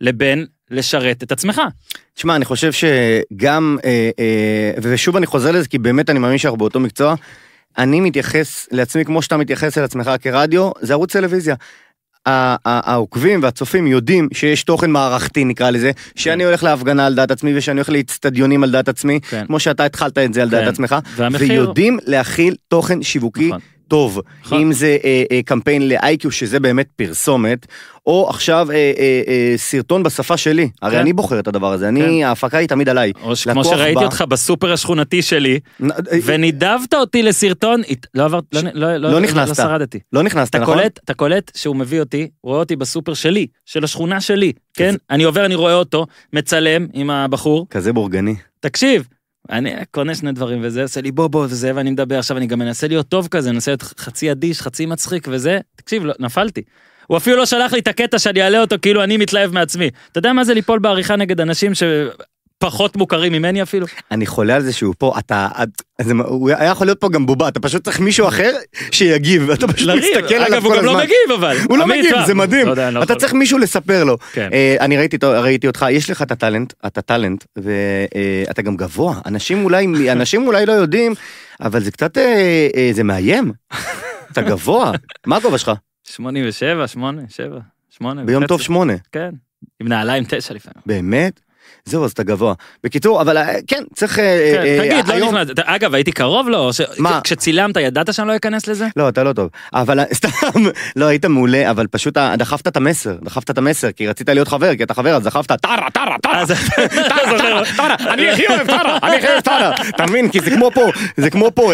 A: לבין לשרת את עצמך.
B: תשמע, אני חושב שגם, אה, אה, ושוב אני חוזר לזה, כי באמת אני מאמין שאנחנו באותו מקצוע, אני מתייחס לעצמי כמו שאתה מתייחס אל עצמך כרדיו, זה ערוץ טלוויזיה. העוקבים והצופים יודעים שיש תוכן מערכתי נקרא לזה, שאני הולך להפגנה על דעת עצמי ושאני הולך לאצטדיונים על דעת עצמי,
A: כן.
B: כמו שאתה התחלת את זה על דעת
A: כן.
B: עצמך. ויודעים להכיל תוכן שיווקי
A: נכון.
B: טוב,
A: נכון.
B: אם זה אה, אה, קמפיין ל-IQ שזה באמת פרסומת, או עכשיו אה, אה, אה, סרטון בשפה שלי, הרי
A: כן.
B: אני בוחר את הדבר הזה, אני, ההפקה היא תמיד עליי.
A: או
B: לקוח
A: שראיתי
B: בא-
A: אותך בסופר השכונתי שלי,
B: נ- אה,
A: ונידבת אותי לסרטון, הת- לא עברת, לא, לא, לא,
B: לא נכנסת.
A: לא שרדתי.
B: לא נכנסת,
A: אתה
B: נכון?
A: קולט, אתה קולט שהוא מביא אותי, רואה אותי בסופר שלי, של השכונה שלי, כן? אני עובר, אני רואה אותו, מצלם עם הבחור,
B: כזה בורגני.
A: תקשיב, אני קונה שני דברים וזה, עושה לי בוא בוא וזה, ואני מדבר, עכשיו אני גם מנסה להיות טוב כזה, מנסה להיות חצי אדיש, חצי מצחיק וזה, תקשיב, לא, נפלתי. הוא אפילו לא שלח לי את הקטע שאני אעלה אותו כאילו אני מתלהב מעצמי. אתה יודע מה זה ליפול בעריכה נגד אנשים שפחות מוכרים ממני אפילו?
B: אני חולה על זה שהוא פה, אתה, זה, הוא היה יכול להיות פה גם בובה, אתה פשוט צריך מישהו אחר שיגיב, אתה פשוט
A: לריב,
B: מסתכל עליו
A: אגב, הוא
B: כל
A: גם לא
B: הזמן.
A: מגיב אבל.
B: הוא לא מגיב,
A: מה?
B: זה מדהים.
A: לא לא
B: אתה. צריך מישהו לספר לו.
A: כן.
B: אה, אני ראיתי, אותך, יש לך את הטאלנט, אתה טאלנט, ואתה גם גבוה. אנשים אולי, אנשים אולי לא יודעים, אבל זה קצת, אה, אה, זה מאיים. אתה גבוה. מה הגובה שלך?
A: 87, 8, 7, 8.
B: ביום. טוב שמונה.
A: כן. עם נעליים תשע לפעמים.
B: באמת? זהו, אז אתה גבוה. בקיצור, אבל אה, כן, צריך... אה,
A: כן,
B: אה,
A: תגיד, לא נכנס, אגב, הייתי קרוב לו,
B: מה?
A: כשצילמת ידעת שאני לא אכנס לזה?
B: לא, אתה לא טוב. אבל סתם, לא, היית מעולה, אבל פשוט דחפת את המסר, דחפת את המסר, כי רצית להיות חבר, כי אתה חבר, אז דחפת, טרה, טרה, טרה, טרה, טרה, טרה, אני הכי אוהב טרה, אני הכי אוהב טרה. אתה מבין? כי זה כמו פה, זה כמו פה,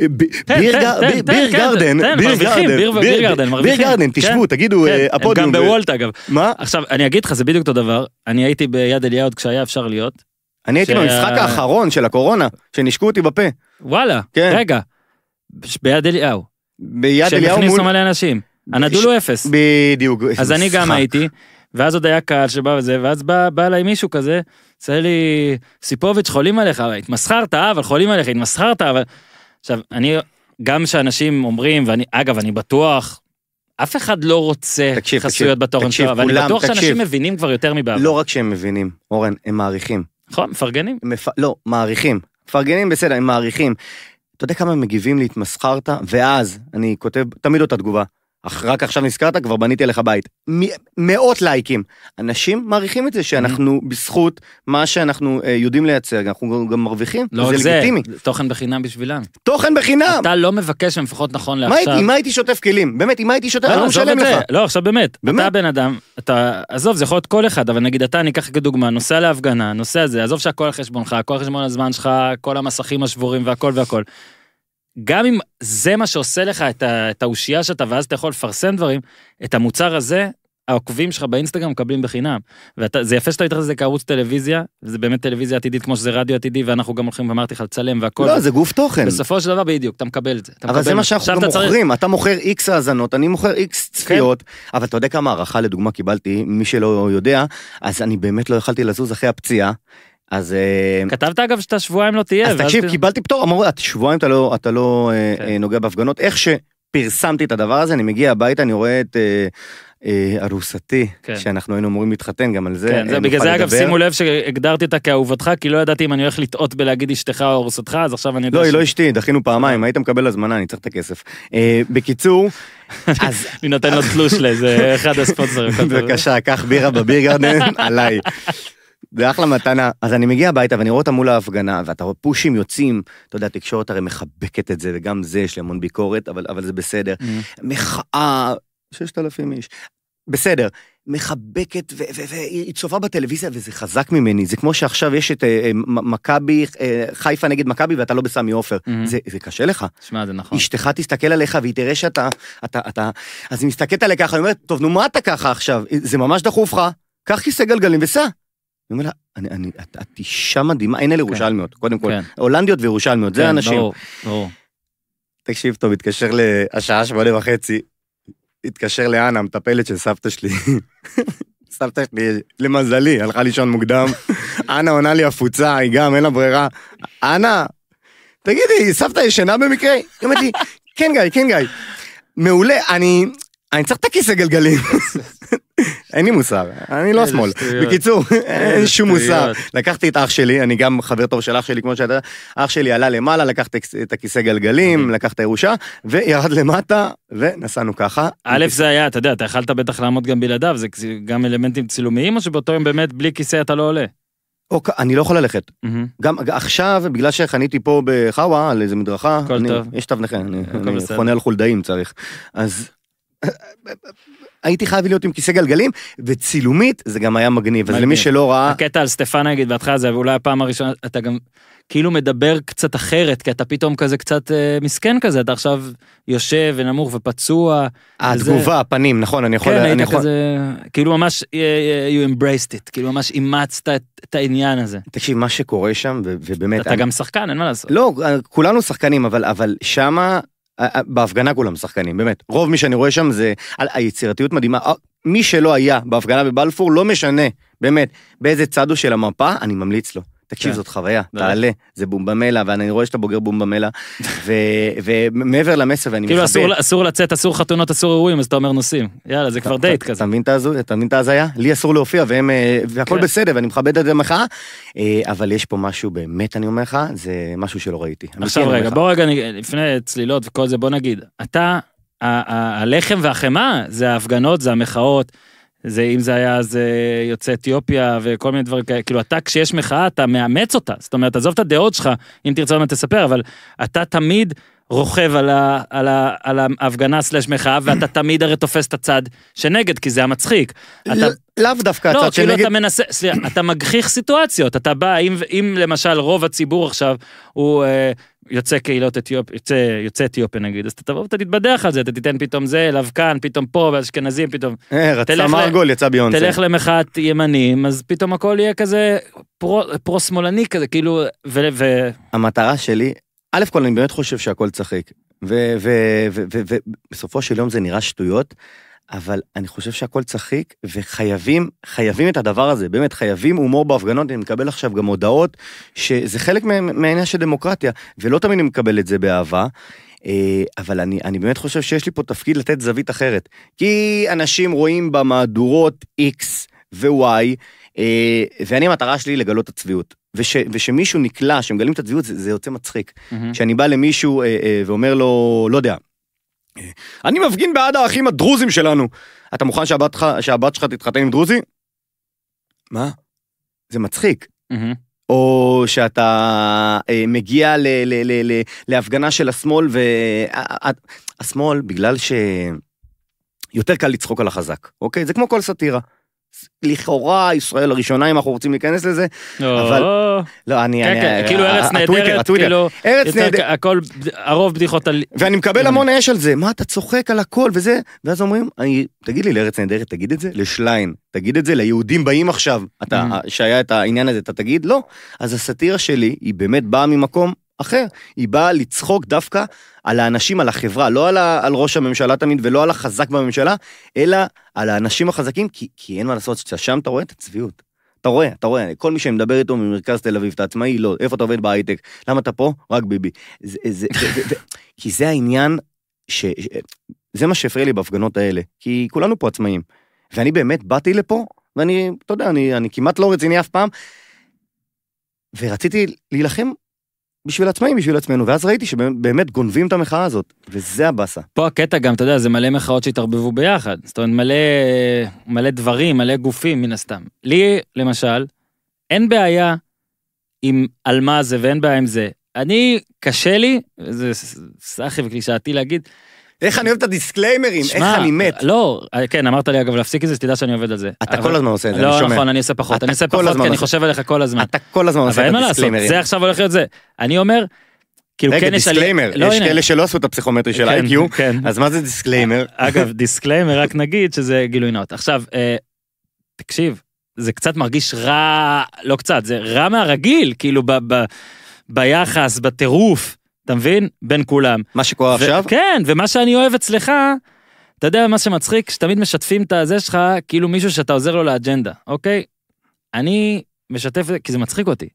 B: ב- ביר גרדן, ביר גרדן,
A: ביר- גרדן,
B: ביר. גרדן, תשבו,
A: כן,
B: תגידו,
A: כן,
B: הפודיום.
A: גם בוולט אגב.
B: מה?
A: עכשיו, אני אגיד לך, זה בדיוק אותו דבר. אני הייתי ביד אליהו עוד כשהיה אפשר להיות.
B: אני הייתי במשחק האחרון של הקורונה, שנשקו אותי בפה.
A: וואלה,
B: כן.
A: רגע. ביד אליהו.
B: ביד
A: שהם
B: אליהו
A: הכניסו
B: מול...
A: מלא אנשים. הנדול הוא אפס.
B: בדיוק.
A: אז אני גם. הייתי, ואז עוד היה קהל שבא וזה, ואז בא, בא אליי מישהו כזה, עושה לי, סיפוביץ' חולים עליך, התמסחרת, אה, אבל חולים עליך, התמסחרת, אבל... עכשיו, אני, גם שאנשים אומרים, ואני, אגב, אני בטוח, אף אחד לא רוצה
B: תקשיב,
A: חסויות בתורן שלו, אבל אני בטוח שאנשים. מבינים כבר יותר מבעבר.
B: לא רק שהם מבינים, אורן, הם מעריכים.
A: נכון, מפרגנים.
B: מפ... לא, מעריכים. מפרגנים בסדר, הם מעריכים. אתה יודע כמה הם מגיבים להתמסחרת? ואז אני כותב תמיד אותה תגובה. אך רק עכשיו נזכרת, כבר בניתי עליך בית. מ- מאות לייקים. אנשים מעריכים את זה שאנחנו בזכות מה שאנחנו אה, יודעים לייצר, אנחנו גם מרוויחים,
A: לא
B: זה
A: זה,
B: לגיטימי.
A: תוכן בחינם בשבילם.
B: תוכן בחינם!
A: אתה לא מבקש לפחות נכון לעכשיו.
B: מה הייתי שוטף כלים? באמת, מה הייתי שוטף?
A: לא,
B: אני לא משלם. לך.
A: לא, עכשיו באמת,
B: באמת?
A: אתה בן אדם, אתה, עזוב, זה יכול להיות כל אחד, אבל נגיד אתה, ניקח כדוגמה, נוסע להפגנה, נוסע זה, עזוב שהכל על חשבונך, הכל על חשבון הזמן שלך, כל המסכים השבורים והכל והכל. גם אם זה מה שעושה לך את ה- את האושייה שאתה, ואז אתה יכול לפרסם דברים, את המוצר הזה, העוקבים שלך באינסטגרם מקבלים בחינם. וזה יפה שאתה מתייחס לזה כערוץ טלוויזיה, וזה באמת טלוויזיה עתידית כמו שזה רדיו עתידי, ואנחנו גם הולכים, ואמרתי לך, לצלם והכל.
B: לא, זה גוף תוכן.
A: בסופו של דבר, בדיוק, אתה מקבל את זה.
B: אבל זה. מה שאנחנו גם מוכרים, אתה מוכר איקס האזנות, אני מוכר איקס צפיות, אבל אתה יודע כמה הערכה לדוגמה קיבלתי, מי שלא יודע, אז אני באמת לא יכלתי לזוז אחרי הפציעה, אז... אה,
A: כתבת אגב שאתה שבועיים לא תהיה.
B: אז תקשיב,
A: ת-
B: קיבלתי פטור, אמרו, "את שבועיים אתה לא, אתה לא אה,
A: כן.
B: אה, נוגע בהפגנות. איך שפרסמתי את הדבר הזה, אני מגיע הביתה, אני רואה את ארוסתי,
A: כן.
B: שאנחנו היינו אמורים להתחתן גם על זה.
A: כן, זה בגלל זה אגב
B: לדבר.
A: שימו לב שהגדרתי אותה כאהובתך כי לא ידעתי אם אני הולך לטעות בלהגיד אשתך או ארוסתך אז עכשיו אני יודע.
B: לא, היא
A: ש-
B: לא אשתי, דחינו פעמיים, היית מקבל הזמנה, אני צריך את הכסף. בקיצור, אז
A: אני נותן לו תלוש לאיזה אחד הספונסרים.
B: בבקשה, קח בירה בביר גרדן, עליי. זה אחלה מתנה. אז אני מגיע הביתה ואני רואה אותה מול ההפגנה, ואתה רואה פושים יוצאים, אתה יודע, התקשורת הרי מחבקת את זה, וגם זה יש לי המון ביקורת, אבל, אבל זה בסדר. מחאה, 6,000 איש. בסדר, מחבקת, והיא צופה בטלוויזיה וזה חזק ממני, זה כמו שעכשיו יש את אה, אה, מכבי, אה, חיפה נגד מכבי ואתה לא בסמי עופר,
A: Mhm.
B: זה, זה קשה לך.
A: שמע זה נכון.
B: אשתך תסתכל עליך והיא תראה שאתה, אתה, אתה, אז היא מסתכלת עליה ככה, היא אומרת, טוב, נו, מה אתה ככה עכשיו? זה ממש דחוף לך, קח כיסא גלגלים וסע. אני אומר לה, אני, אני, את, את אישה מדהימה, אין אלה ירושלמיות, קודם כל,
A: כן.
B: הולנדיות וירושלמיות, זה
A: כן,
B: אנשים.
A: ברור, ברור.
B: תקשיב טוב, התקשר לשעה שמונה וחצי, התקשר לאנה, המטפלת של סבתא שלי. סבתא שלי, למזלי, הלכה לישון מוקדם. אנה עונה לי הפוצה, היא גם, אין לה ברירה. אנה, תגידי, סבתא ישנה במקרה? היא אומרת לי, כן גיא, כן גיא. מעולה, אני... אני צריך את הכיסא גלגלים. אין לי מוסר, אני לא שמאל. בקיצור, אין שום מוסר. לקחתי את אח שלי, אני גם חבר טוב של אח שלי, כמו שאתה יודע. אח שלי עלה למעלה, לקח את הכיס- את הכיסא גלגלים, לקח את הירושה, וירד למטה, ונסענו ככה.
A: א', זה היה, אתה יודע, אתה יכלת בטח לעמוד גם בלעדיו, זה גם אלמנטים צילומיים, או שבאותו יום באמת בלי כיסא אתה לא עולה?
B: אוקיי, אני לא יכול ללכת. גם עכשיו, בגלל שחניתי פה בחאווה, על איזה מדרכה, אני-. יש תו נכה, אני אני. חונה על חולדאים צריך. אז הייתי חייב להיות עם כיסא גלגלים, וצילומית זה גם היה מגניב. אז. למי שלא ראה,
A: הקטע על סטפן נגיד בהתחלה זה אולי הפעם הראשונה אתה גם כאילו מדבר קצת אחרת כי אתה פתאום כזה קצת אה, מסכן כזה אתה עכשיו יושב ונמוך ופצוע.
B: התגובה, הפנים, נכון, אני יכול...
A: כן היית
B: יכול-
A: כזה כאילו ממש אה, אה, you embraced it כאילו ממש אימצת את, את העניין הזה.
B: תקשיב, מה שקורה שם, ובאמת...
A: אתה
B: אני-
A: גם שחקן אין מה לעשות.
B: לא, כולנו שחקנים, אבל, אבל שמה, בהפגנה כולם שחקנים, באמת. רוב מי שאני רואה שם זה, היצירתיות מדהימה. אה, מי שלא היה בהפגנה בבלפור, לא משנה, באמת, באיזה צד הוא של המפה, אני ממליץ לו. תקשיב,
A: כן.
B: זאת חוויה. תעלה, זה בומבמלה, ואני רואה שאתה בוגר בומבמלה, ומעבר למסר, ואני
A: כאילו
B: מכבד.
A: אסור, אסור לצאת אסור חתונות אסור אירועים אז אתה אומר נוסעים יאללה זה כבר דייט כזה.
B: אתה מבין את ההזיה? לי אסור להופיע והם, אה, והכל
A: כן.
B: בסדר ואני מכבד את המחאה, אה, אבל יש פה משהו באמת, אני אומר לך, זה משהו שלא ראיתי.
A: עכשיו
B: אומר
A: רגע. בוא רגע לפני צלילות וכל זה בוא נגיד אתה הלחם והחמאה זה ההפגנות זה המחאות. זה אם זה היה אז אה, יוצא אתיופיה וכל מיני דברים כאלה. כאילו אתה כשיש מחאה אתה מאמץ אותה. זאת אומרת עזוב את הדעות שלך אם תרצה באמת תספר אבל אתה תמיד רוכב על, ה, על, ה, על ההפגנה סלש מחאה ואתה תמיד הרי תופס את הצד שנגד כי זה המצחיק. אתה
B: ל- לאו דווקא
A: לא,
B: הצד
A: כאילו
B: שנגד,
A: אתה מנסה, סליחה, אתה מגחיך סיטואציות, אתה בא, אם, אם למשל רוב הציבור עכשיו הוא אה, יוצא קהילות אתיופ, יוצא, יוצא אתיופיה נגיד, אז אתה תבוא ואתה תתבדח על זה, אתה תיתן פתאום זה, לבקן, פתאום פה, ואשכנזים פתאום,
B: אה, רצה
A: תלך ל-
B: מרגול, יצא ביונסה.
A: תלך למחאת ימנים, אז פתאום הכל יהיה כזה פרו, פרו-שמאלני כזה, כאילו, ו... ו
B: המטרה שלי, א' כל אני באמת חושב שהכל צחיק, ובסופו של יום זה נראה שטויות, אבל אני חושב שהכל צחיק, וחייבים, חייבים את הדבר הזה, באמת, חייבים הומור בהפגנות, אני מקבל עכשיו גם הודעות, שזה חלק מה- מהעניין של דמוקרטיה, ולא תמיד אני מקבל את זה באהבה. אה, אבל אני, אני באמת חושב שיש לי פה תפקיד לתת זווית אחרת. כי אנשים רואים במהדורות X ו-Y, אה, ואני המטרה שלי לגלות את הצביעות. וש, ושמישהו נקלע, שמגלים את הצביעות, זה, זה יוצא מצחיק. כשאני בא למישהו אה, ואומר לו, לא יודע, אני מפגין בעד האחים הדרוזים שלנו. אתה מוכן שהבת, שהבת שלך תתחתן עם דרוזי? מה? זה מצחיק.
A: מהמם.
B: או שאתה אה, מגיע ל, ל, ל, ל, להפגנה של השמאל, והשמאל, בגלל ש... יותר קל לצחוק על החזק, אוקיי? זה כמו כל סאטירה. לכאורה, ישראל הראשונה, אם אנחנו רוצים להיכנס לזה, אבל-
A: או,
B: לא, אני...
A: כן,
B: אני
A: כן, כאילו ארץ
B: הטוויטר,
A: נהדרת. כאילו,
B: ארץ נהדרת.
A: הכל, הרוב בדיחות על...
B: ואני מקבל
A: כן.
B: המון אש על זה, מה אתה צוחק על הכל וזה, ואז אומרים, אני, תגיד לי לארץ נהדרת, תגיד את זה לשליין, תגיד את זה ליהודים באים עכשיו, אתה,
A: Mhm.
B: שהיה את העניין הזה, אתה תגיד, לא. אז הסאטירה שלי, היא באמת באה ממקום אחר, היא באה לצחוק דווקא על האנשים, על החברה, לא על, ה, על ראש הממשלה תמיד ולא על החזק בממשלה, אלא על האנשים החזקים, כי, כי אין מה לעשות, שם אתה רואה את הצביעות. אתה רואה, אתה רואה, כל מי שמדבר איתו ממרכז תל אביב, אתה עצמאי, לא, איפה אתה עובד בהייטק, למה אתה פה? רק ביבי. זה, זה, זה, זה, זה, כי זה העניין ש... ש- זה מה שהפריע לי בהפגנות האלה, כי כולנו פה עצמאים. ואני באמת באתי לפה, ואני, אתה יודע, אני, אני כמעט לא רציני אף פעם, ורציתי להילחם בשביל עצמאים, בשביל עצמנו, ואז ראיתי שבאמת גונבים את המחאה הזאת, וזה הבאסה.
A: פה הקטע גם, אתה יודע, זה מלא מחאות שהתערבבו ביחד. זאת אומרת, מלא, מלא דברים, מלא גופים, מן הסתם. לי, למשל, אין בעיה עם על מה זה ואין בעיה עם זה. אני, קשה לי, זה סחי וקלישאתי להגיד,
B: איך אני אוהב את ה disclaimerים,
A: איך
B: אני מת.
A: לא, כן, אמרת לי אגב להפסיק את זה, שתדע שאני עובד על זה.
B: אתה כל הזמן עושה את זה, אני
A: לא
B: שומע.
A: נכון, אני עושה פחות, אני
B: כל
A: פחות כי אני
B: עושה.
A: חושב עליך כל הזמן.
B: אתה כל הזמן עושה את
A: ה
B: disclaimerים.
A: זה עכשיו הולך להיות זה. אני אומר, כאילו
B: רגע,
A: כן יש...
B: disclaimer,
A: לא,
B: יש
A: הנה.
B: כאלה שלא עשו את הפסיכומטרי של
A: כן,
B: ה-IQ,
A: כן.
B: אז מה זה disclaimer?
A: אגב, disclaimer, רק נגיד שזה גילוי נאות. עכשיו, אה, תקשיב, זה קצת מרגיש רע, לא קצת, זה רע מהרגיל, כאילו ב, ב, ביחס, בטירוף, אתה מבין? בין כולם.
B: מה שקורה
A: ו-
B: עכשיו?
A: כן, ומה שאני אוהב אצלך, אתה יודע מה שמצחיק? שתמיד משתפים את הזה שלך, כאילו מישהו שאתה עוזר לו לאג'נדה, אוקיי? אני משתף, כי זה מצחיק אותי.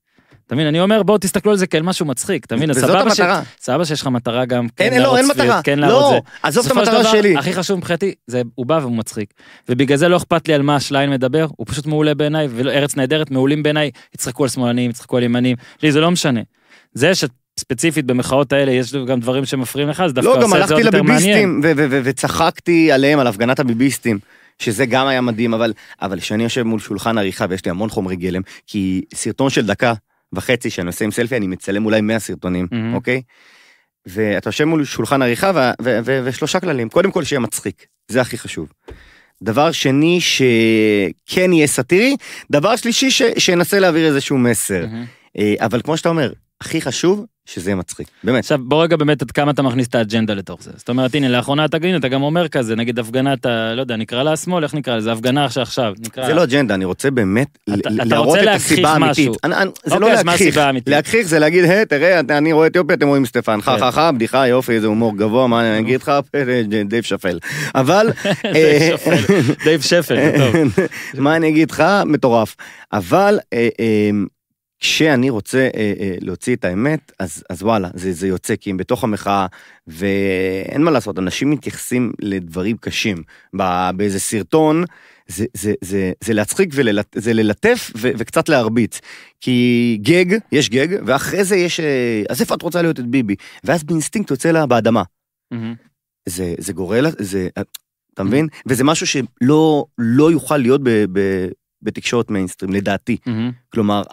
A: אתה מבין? אני אומר, בואו תסתכלו על זה כאל משהו מצחיק, אתה מבין?
B: וזאת המטרה.
A: סבבה שיש לך מטרה גם כן
B: אין, לא, אין מטרה.
A: כן להראות
B: לא,
A: זה.
B: עזוב את המטרה שלי.
A: הכי חשוב מבחינתי, זה הוא בא והוא מצחיק. ובגלל זה לא אכפת לי על מה שליין מדבר, הוא פשוט מעולה בעיניי, וארץ נהדרת, מעולים בעיניי, יצחקו על שמאלנים, יצחקו על ימנים, לי זה לא משנה. זה שספציפית במחאות האלה יש גם דברים שמפריעים לך, זה דווקא
B: לא, גם
A: עושה את זה עוד
B: הלכתי
A: יותר מעניין.
B: לביביסטים ו- ו- ו- וצחקתי עליהם, על הפגנת הביביסטים. שזה גם היה מדהים, אבל אבל כשאני יושב מול שולחן עריכה ויש לי המון חומרי גלם, כי סרטון של דקה וחצי שאני עושה עם סלפי, אני מצלם אולי 100 סרטונים,
A: מהמם.
B: אוקיי? ואתה יושב מול שולחן עריכה ו- ו- ו- ושלושה כללים, קודם כל שיהיה מצחיק, זה הכי חשוב. דבר שני, שכן יהיה סאטירי, דבר שלישי, ש- שינסה להעביר איזשהו מסר. אה, אבל כמו שאתה אומר, הכי חשוב, שזה יהיה מצחיק, באמת.
A: עכשיו בוא רגע באמת עד כמה אתה מכניס את האג'נדה לתוך זה. זאת אומרת הנה לאחרונה אתה הנה, אתה גם אומר כזה נגיד הפגנת ה... לא יודע נקרא לה השמאל איך נקרא לזה הפגנה שעכשיו נקרא.
B: זה לא אג'נדה, אני רוצה באמת
A: אתה-
B: ל-
A: אתה
B: להראות
A: רוצה
B: את הסיבה האמיתית. אני- אני- זה
A: אוקיי,
B: לא
A: האמיתית?
B: להגחיך זה להגיד, היי, תראה, אני רואה אתיופיה, אתם רואים סטפן, חה. חה חה, בדיחה, יופי, איזה הומור גבוה, מה אני אגיד לך, דייב שאפל. אבל,
A: דייב שאפל, דייב שאפל.
B: מה אני אגיד לך, מטורף. אבל אה, אה, כשאני רוצה אה, אה, להוציא את האמת, אז, אז וואלה, זה, זה יוצא, כי הם בתוך המחאה, ואין מה לעשות, אנשים מתייחסים לדברים קשים. ב- באיזה סרטון, זה, זה, זה, זה להצחיק וזה ללטף ו, וקצת להרביץ. כי גג, יש גג, ואחרי זה יש, אה, אז איפה את רוצה להיות את ביבי? ואז באינסטינקט יוצא לה באדמה.
A: מהמם.
B: זה, זה גורל, זה, אתה מבין? וזה משהו שלא לא יוכל להיות ב, ב, בתקשורת מיינסטרים, לדעתי.
A: מהמם.
B: כלומר,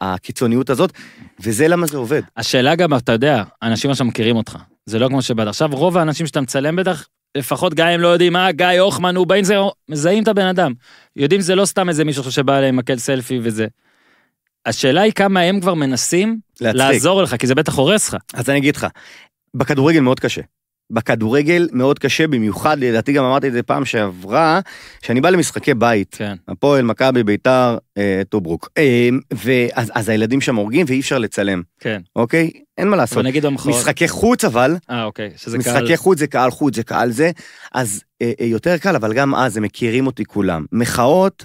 B: הקיצוניות הזאת, וזה למה זה עובד.
A: השאלה גם אתה יודע אנשים עכשיו מכירים אותך זה לא כמו שבאת עכשיו רוב האנשים שאתה מצלם בטח לפחות גם אם לא יודעים מה גיא הוכמן הוא באינסטגרם מזהים את הבן אדם יודעים זה לא סתם איזה מישהו שבא אליהם מקל סלפי וזה. השאלה היא כמה הם כבר מנסים
B: להצחיק.
A: לעזור לך כי זה בטח הורס לך.
B: אז אני אגיד לך, בכדורגל מאוד קשה. בכדורגל מאוד קשה, במיוחד, לדעתי גם אמרתי את זה פעם שעברה, שאני בא למשחקי בית,
A: כן.
B: הפועל, מכבי, ביתר, אה, טוברוק. אה, ואז אז הילדים שם הורגים ואי אפשר לצלם,
A: כן.
B: אוקיי? אין מה לעשות.
A: נגיד במחאות.
B: משחקי חוץ אבל,
A: אה אוקיי שזה קהל.
B: משחקי חוץ זה קהל חוץ, זה קהל זה, אז אה, אה, יותר קל, אבל גם אז הם מכירים אותי כולם. מחאות,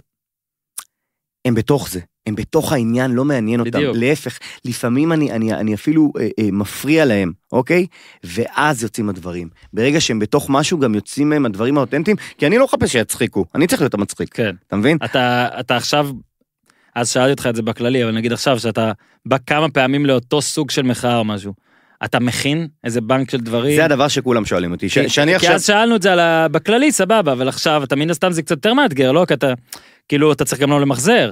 B: הם בתוך זה, הם בתוך העניין, לא מעניין אותם.
A: בדיוק.
B: להפך, לפעמים אני, אני, אני אפילו אה, אה, מפריע להם, אוקיי? ואז יוצאים הדברים. ברגע שהם בתוך משהו, גם יוצאים מהם הדברים האותנטיים, כי אני לא מחפש שיצחיקו, אני צריך להיות המצחיק,
A: כן.
B: אתה מבין?
A: אתה אתה עכשיו. אז שאלתי אותך את זה בכללי אבל נגיד עכשיו שאתה בא כמה פעמים לאותו סוג של מחאה או משהו. אתה מכין איזה בנק של דברים.
B: זה הדבר שכולם שואלים אותי, ש-
A: כי-
B: שאני
A: כי
B: עכשיו...
A: אז שאלנו את זה על ה... בכללי סבבה אבל עכשיו אתה מן הסתם זה קצת יותר מאתגר לא כי אתה כאילו אתה צריך גם לא למחזר.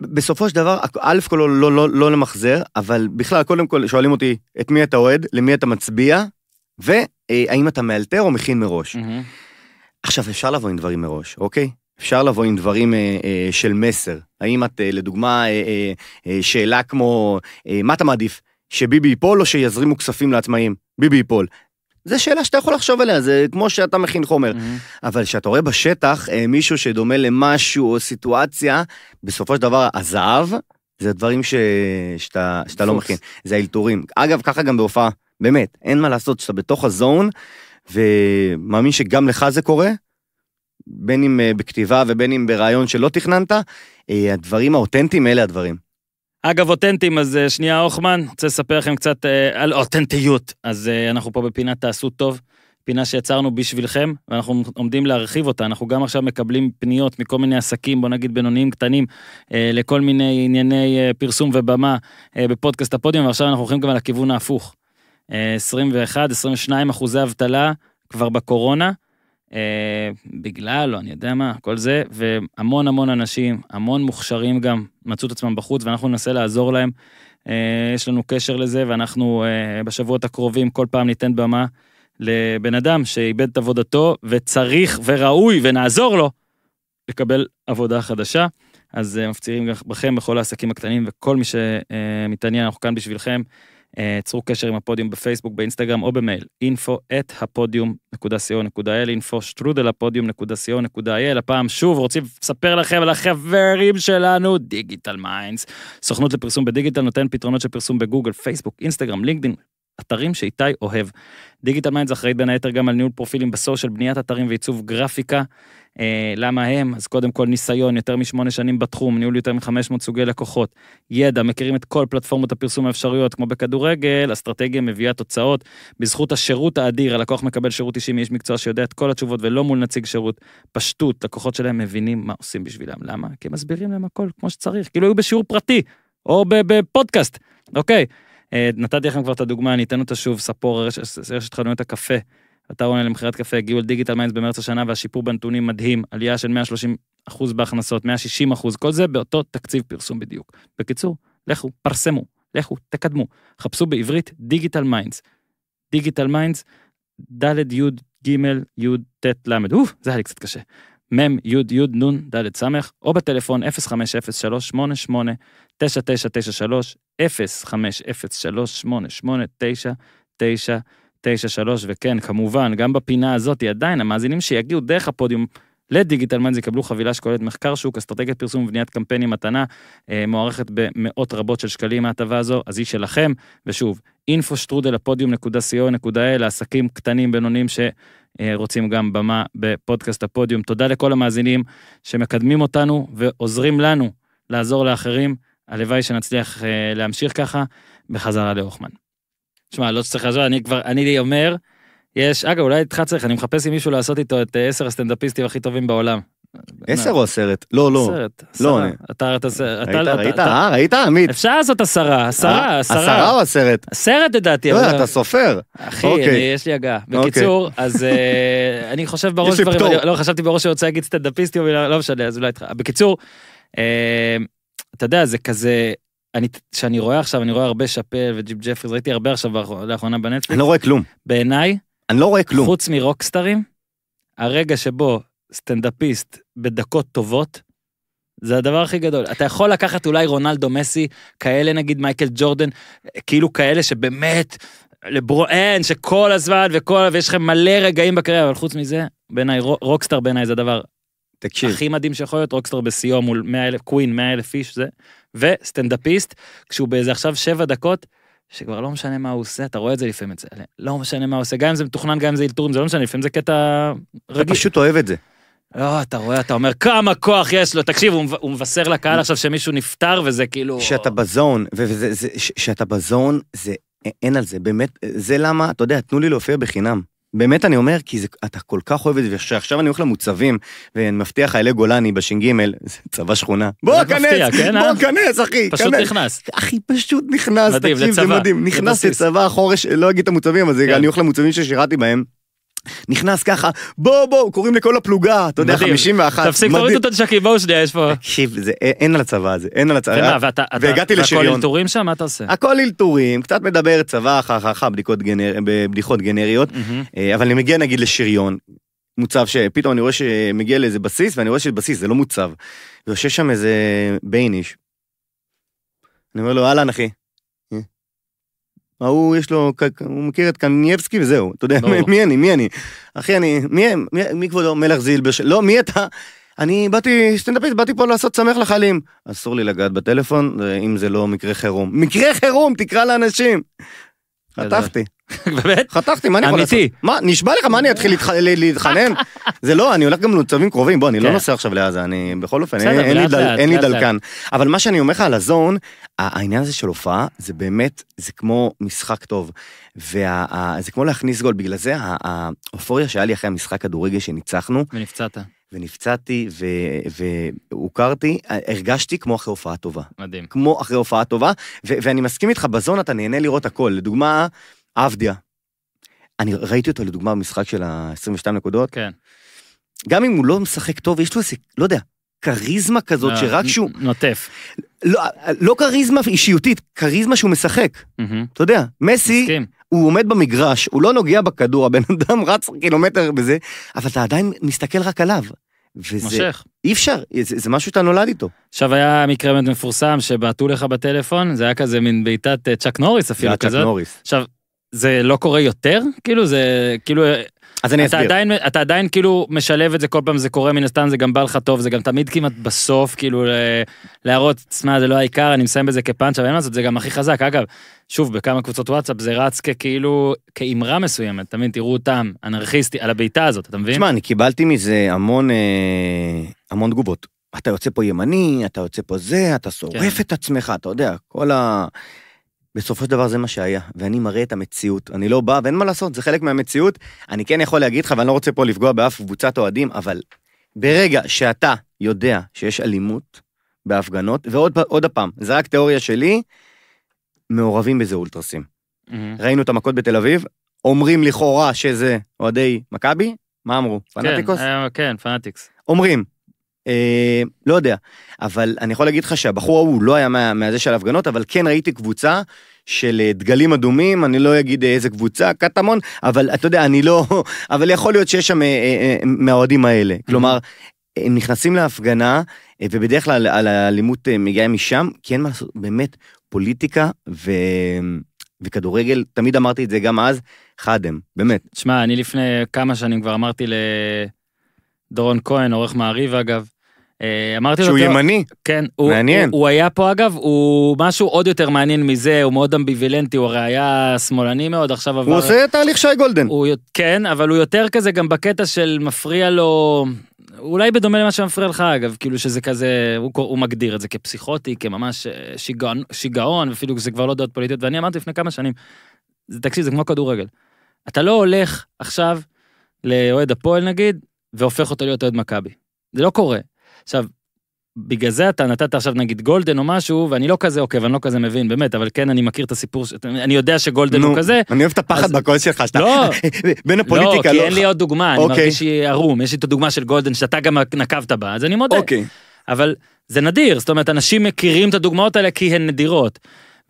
B: בסופו של דבר, א' כל לא, לא, לא, לא למחזר, אבל בכלל, קודם כל שואלים אותי את מי אתה אוהד, למי אתה מצביע, והאם אתה מאלתר או מכין מראש. עכשיו, אפשר לבוא עם דברים מראש, אוקיי? אפשר לבוא עם דברים אה, אה, של מסר. האם את, אה, לדוגמה, אה, אה, אה, שאלה כמו, אה, מה אתה מעדיף, שביבי ייפול או שיזרימו כספים לעצמאים? ביבי ייפול. זו שאלה שאתה יכול לחשוב עליה, זה כמו שאתה מכין חומר. אבל כשאתה רואה בשטח אה, מישהו שדומה למשהו או סיטואציה, בסופו של דבר הזהב, זה דברים ש... שאתה, שאתה לא. מכין, זה האלתורים. אגב, ככה גם בהופעה, באמת, אין מה לעשות, שאתה בתוך הזון, ומאמין שגם לך זה קורה, בין אם אה, בכתיבה ובין אם ברעיון שלא תכננת, אה, הדברים האותנטיים אלה הדברים.
A: אגב אותנטים אז אה, שנייה הוחמן רוצה לספר לכם קצת אה, על אותנטיות אז אה, אנחנו פה בפינת תעשו טוב. פינה שיצרנו בשבילכם ואנחנו עומדים להרחיב אותה אנחנו גם עכשיו מקבלים פניות מכל מיני עסקים בוא נגיד בינוניים קטנים אה, לכל מיני ענייני אה, פרסום ובמה אה, בפודקאסט הפודיום ועכשיו אנחנו הולכים גם על הכיוון ההפוך. אה, 21 22 אחוזי אבטלה כבר בקורונה. אה, בגלל, או אני יודע מה, כל זה, והמון המון אנשים, המון מוכשרים גם, מצאו את עצמם בחוץ, ואנחנו ננסה לעזור להם. אה, יש לנו קשר לזה, ואנחנו אה, בשבועות הקרובים כל פעם ניתן במה לבן אדם שאיבד את עבודתו, וצריך וראוי, ונעזור לו, לקבל עבודה חדשה. אז אה, מפצירים בכם, בכל העסקים הקטנים, וכל מי שמתעניין, אנחנו כאן בשבילכם. אה, צרו קשר עם הפודיום בפייסבוק, באינסטגרם או במייל, info at. הפעם שוב רוצים לספר לכם על החברים שלנו, דיגיטל מיינדס. סוכנות לפרסום בדיגיטל נותן פתרונות של פרסום בגוגל, פייסבוק, אינסטגרם, לינקדאין, אתרים שאיתי אוהב. דיגיטל מיינדס אחראית בין היתר גם על ניהול פרופילים ב social, בניית אתרים ועיצוב גרפיקה. אה, למה הם? אז קודם כל ניסיון, יותר משמונה שנים בתחום, ניהול יותר מ-500 סוגי לקוחות, ידע, מכירים את כל פלטפורמות הפרסום האפשריות, כמו בכדורגל, אסטרטגיה מביאה תוצאות. בזכות השירות האדיר, הלקוח מקבל שירות אישי מאיש מקצוע שיודע את כל התשובות ולא מול נציג שירות. פשטות, לקוחות שלהם מבינים מה עושים בשבילם. למה? כי הם מסבירים להם הכל כמו שצריך, כאילו היו בשיעור פרטי, או בפודקאסט, אוקיי. אה, נתתי לכם כבר את הדוגמה, אני אתן אותה שוב, ספור, רשת, חנויות הקפה. אתר עונה למכירת קפה, הגיעו אל דיגיטל מיינדס במרץ השנה והשיפור בנתונים מדהים, עלייה של 130 אחוז בהכנסות, 160 אחוז, כל זה באותו תקציב פרסום בדיוק. בקיצור, לכו, פרסמו, לכו, תקדמו, חפשו בעברית דיגיטל מיינדס. דיגיטל מיינדס, ד' י' ג' י' ט' ל', אוף, זה היה לי קצת קשה. מ' י' י' נ' ד' ס', או בטלפון 0503 88 9993 0503 88 9993 וכן, כמובן, גם בפינה הזאת עדיין המאזינים שיגיעו דרך הפודיום לדיגיטל מיינדס יקבלו חבילה שכוללת מחקר שוק, אסטרטגיית פרסום ובניית קמפיינים מתנה, אה, מוערכת במאות רבות של שקלים מההטבה הזו, אז היא שלכם, ושוב, info שטרודל הפודיום נקודה קטנים בינוניים שרוצים גם במה בפודקאסט הפודיום. תודה לכל המאזינים שמקדמים אותנו ועוזרים לנו לעזור לאחרים. הלוואי שנצליח אה, להמשיך ככה בחזרה להוכמן. תשמע, לא צריך לעזור, אני כבר, אני אומר, יש, אגב, אולי איתך צריך, אני מחפש עם מישהו לעשות איתו את אה, עשר הסטנדאפיסטים הכי טובים בעולם.
B: עשר או עשרת? לא, לא.
A: עשרת,
B: לא,
A: עשרה. אתה, אתה, אתה,
B: ראית, ראית,
A: אתה-
B: אה, ראית, עמית?
A: אפשר לעשות עשרה, עשרה,
B: אה,
A: עשרה.
B: עשרה או עשרת?
A: עשרת לדעתי,
B: לא, אתה סופר.
A: אחי,
B: אוקיי.
A: יש לי הגעה. בקיצור, אז אני חושב בראש דברים, לא, חשבתי בראש שאני רוצה להגיד סטנדאפיסטי, אבל לא משנה, אז אולי איתך. בקיצור, אתה יודע, זה כזה, אני, שאני רואה עכשיו, אני רואה הרבה שאפל וג'ים ג'פריז, ראיתי הרבה עכשיו לאחרונה
B: אני
A: בנטפליקס.
B: לא רואה כלום.
A: בעיניי,
B: אני לא רואה כלום.
A: חוץ מרוקסטרים, הרגע שבו סטנדאפיסט בדקות טובות, זה הדבר הכי גדול. אתה יכול לקחת אולי רונלדו מסי, כאלה נגיד מייקל ג'ורדן, כאילו כאלה שבאמת, לברואן, שכל הזמן וכל, ויש לכם מלא רגעים בקריירה, אבל חוץ מזה, בעיניי, רו- רוקסטאר בעיניי זה הדבר
B: תקשיב,
A: הכי מדהים שיכול להיות, רוקסטאר בשיאו מול 100 אלף, קווין 100 אלף איש, זה, וסטנדאפיסט, כשהוא באיזה עכשיו שבע דקות, שכבר לא משנה מה הוא עושה, אתה רואה את זה לפעמים, את זה, לא משנה מה הוא עושה, גם אם זה מתוכנן, גם אם זה אלתורים, זה לא משנה, לפעמים זה קטע
B: אתה
A: רגיל.
B: פשוט אוהב את זה.
A: לא, אתה רואה, אתה אומר, כמה כוח יש לו, תקשיב, הוא הוא מבשר לקהל עכשיו שמישהו נפטר, וזה כאילו...
B: כשאתה בזון, וזה, זה- ש- כשאתה בזון, זה, אין על זה, באמת, זה למה, אתה יודע, תנו לי להופיע בחינם. באמת אני אומר, כי זה, אתה כל כך אוהב את זה, ועכשיו אני הולך למוצבים, ואני מבטיח חיילי גולני בש"ג, זה צבא שכונה. בוא,
A: באמת מפתיע,
B: כנס,
A: כן, אה?
B: בוא, כנס, אחי,
A: פשוט
B: כנס.
A: נכנס.
B: אחי, פשוט נכנס,
A: מדהים,
B: תקשיב, זה
A: לצבא,
B: מדהים. נכנס
A: לבסיס.
B: לצבא החורש, לא אגיד את המוצבים, אבל זה-
A: כן.
B: אני הולך למוצבים ששירתי בהם. נכנס ככה, בוא, בוא, קוראים לכל הפלוגה, אתה יודע,
A: מדהים.
B: 51.
A: תפסיק. תוריד את הנשקים, בואו שנייה, יש פה...
B: תקשיב, זה- אין על הצבא הזה, אין על הצבא.
A: אתה-
B: והגעתי
A: והכל
B: לשריון.
A: אלתורים שם, מה אתה עושה?
B: הכל אלתורים, קצת מדבר צבא, חככה, בבדיחות גנריות. אה, אבל אני מגיע נגיד לשריון, מוצב שפתאום אני רואה שמגיע לאיזה בסיס, ואני רואה שזה בסיס, זה לא מוצב. ויושב שם איזה בייניש. אני אומר לו, אהלן אחי. ההוא יש לו, הוא מכיר את קנייבסקי וזהו, אתה יודע. מי אני, מי אני? אחי, אני, מי, מי, מי כבודו? מלך זילברשלג, לא, מי אתה? אני באתי, סטנדאפיסט, באתי פה לעשות שמח לחיילים. אסור לי לגעת בטלפון, אם זה לא מקרה חירום. מקרה חירום, תקרא לאנשים. חתכתי,
A: באמת?
B: חתכתי, מה אני יכול לעשות?
A: אמיתי.
B: מה, נשבע לך, מה אני אתחיל להתחנן? זה לא, אני הולך גם למצבים קרובים, בוא, אני לא
A: כן.
B: נוסע עכשיו לעזה, אני בכל אופן, אין- לי. דלקן. אבל מה שאני אומר לך על הזון, העניין הזה של הופעה, זה באמת, זה כמו משחק טוב. וזה כמו להכניס גול, בגלל זה האופוריה שהיה לי אחרי המשחק כדורגל שניצחנו,
A: ונפצעת.
B: ונפצעתי ו- והוכרתי, הרגשתי כמו אחרי הופעה טובה.
A: מדהים.
B: כמו אחרי הופעה טובה, ו- ואני מסכים איתך, בזון אתה נהנה לראות הכל. לדוגמה, עבדיה. אני ראיתי אותו לדוגמה במשחק של ה-22 נקודות,
A: כן.
B: גם אם הוא לא משחק טוב, יש לו איזה, לא יודע, כריזמה כזאת,
A: לא,
B: שרק שהוא,
A: נוטף.
B: לא, לא כריזמה אישיותית, כריזמה שהוא משחק.
A: מהמם.
B: אתה יודע, מסי,
A: מסכים.
B: הוא עומד במגרש, הוא לא נוגע בכדור, הבן אדם רץ קילומטר בזה, אבל אתה עדיין מסתכל רק עליו. וזה,
A: מושך.
B: אי אפשר, זה, זה משהו שאתה נולד איתו.
A: עכשיו היה מקרה באמת מפורסם שבעטו לך בטלפון, זה היה כזה מין בעיטת אה, צ'אק נוריס
B: זה
A: אפילו
B: היה צ'אק
A: כזאת.
B: נוריס.
A: עכשיו, זה לא קורה יותר? כאילו זה, כאילו,
B: אז אני
A: אתה
B: אסביר.
A: עדיין, אתה עדיין כאילו משלב את זה כל פעם זה קורה מן הסתם זה גם בא לך טוב זה גם תמיד כמעט בסוף כאילו ל- להראות תשמע זה לא העיקר אני מסיים בזה כפאנץ' אבל אין מה לעשות זה גם הכי חזק אגב שוב בכמה קבוצות וואטסאפ זה רץ ככאילו כאמרה מסוימת תמיד תראו אותם אנרכיסטי על הבעיטה הזאת אתה מבין?
B: תשמע, אני קיבלתי מזה המון, אה, המון תגובות. אתה יוצא פה ימני, אתה יוצא פה זה, אתה שורף
A: כן.
B: את עצמך, אתה יודע, כל ה... בסופו של דבר זה מה שהיה, ואני מראה את המציאות. אני לא בא, ואין מה לעשות, זה חלק מהמציאות. אני כן יכול להגיד לך, ואני לא רוצה פה לפגוע באף קבוצת אוהדים, אבל ברגע שאתה יודע שיש אלימות בהפגנות, ועוד פעם, זה רק תיאוריה שלי, מעורבים בזה אולטרסים.
A: מהמם.
B: ראינו את המכות בתל אביב, אומרים לכאורה שזה אוהדי מכבי, מה אמרו? פנאטיקוס?
A: כן, כן פנאטיקס.
B: אומרים. אה, לא יודע, אבל אני יכול להגיד לך שהבחור ההוא לא היה מה, מהזה של ההפגנות, אבל כן ראיתי קבוצה של אה, דגלים אדומים, אני לא אגיד אה, איזה קבוצה, קטמון, אבל אתה יודע, אני לא, אבל יכול להיות שיש שם אה, אה, אה, מהאוהדים האלה. כלומר, הם נכנסים להפגנה, ובדרך כלל על האלימות מגיעה משם, כי אין מה לעשות, באמת, פוליטיקה ו... וכדורגל, תמיד אמרתי את זה גם אז, חד הם, באמת.
A: תשמע, אני לפני כמה שנים כבר אמרתי לדורון כהן, עורך מעריב אגב, אה, אמרתי לו,
B: שהוא
A: "תראה,
B: ימני,
A: כן, הוא,
B: מעניין.
A: הוא, הוא היה פה אגב, הוא משהו עוד יותר מעניין מזה, הוא מאוד אמביוולנטי, הוא הרי היה שמאלני מאוד, עכשיו עבר...
B: הוא עושה תהליך שי גולדן.
A: הוא, כן, אבל הוא יותר כזה גם בקטע של מפריע לו, אולי בדומה למה שמפריע לך אגב, כאילו שזה כזה, הוא, הוא מגדיר את זה כפסיכוטי, כממש אה, שיגעון, שיגעון, אפילו זה כבר לא דעות פוליטיות, ואני אמרתי לפני כמה שנים, תקשיב, זה כמו כדורגל. אתה לא הולך עכשיו לאוהד הפועל נגיד, והופך אותו להיות אוהד מכבי. זה לא קורה. עכשיו, בגלל זה אתה נתת עכשיו נגיד גולדן או משהו, ואני לא כזה עוקב, אני לא כזה מבין, באמת, אבל כן, אני מכיר את הסיפור, ש- אני יודע שגולדן
B: נו,
A: הוא כזה,
B: אני אוהב את הפחד
A: אז-
B: בקול שלך, שאתה...
A: לא,
B: בין
A: לא,
B: הפוליטיקה,
A: כי אין לי עוד דוגמה, אני
B: אוקיי.
A: מרגיש שהיא ערום, יש לי את הדוגמה של גולדן שאתה גם נקבת בה, אז אני מודה.
B: אוקיי.
A: אבל זה נדיר, זאת אומרת, אנשים מכירים את הדוגמאות האלה כי הן נדירות.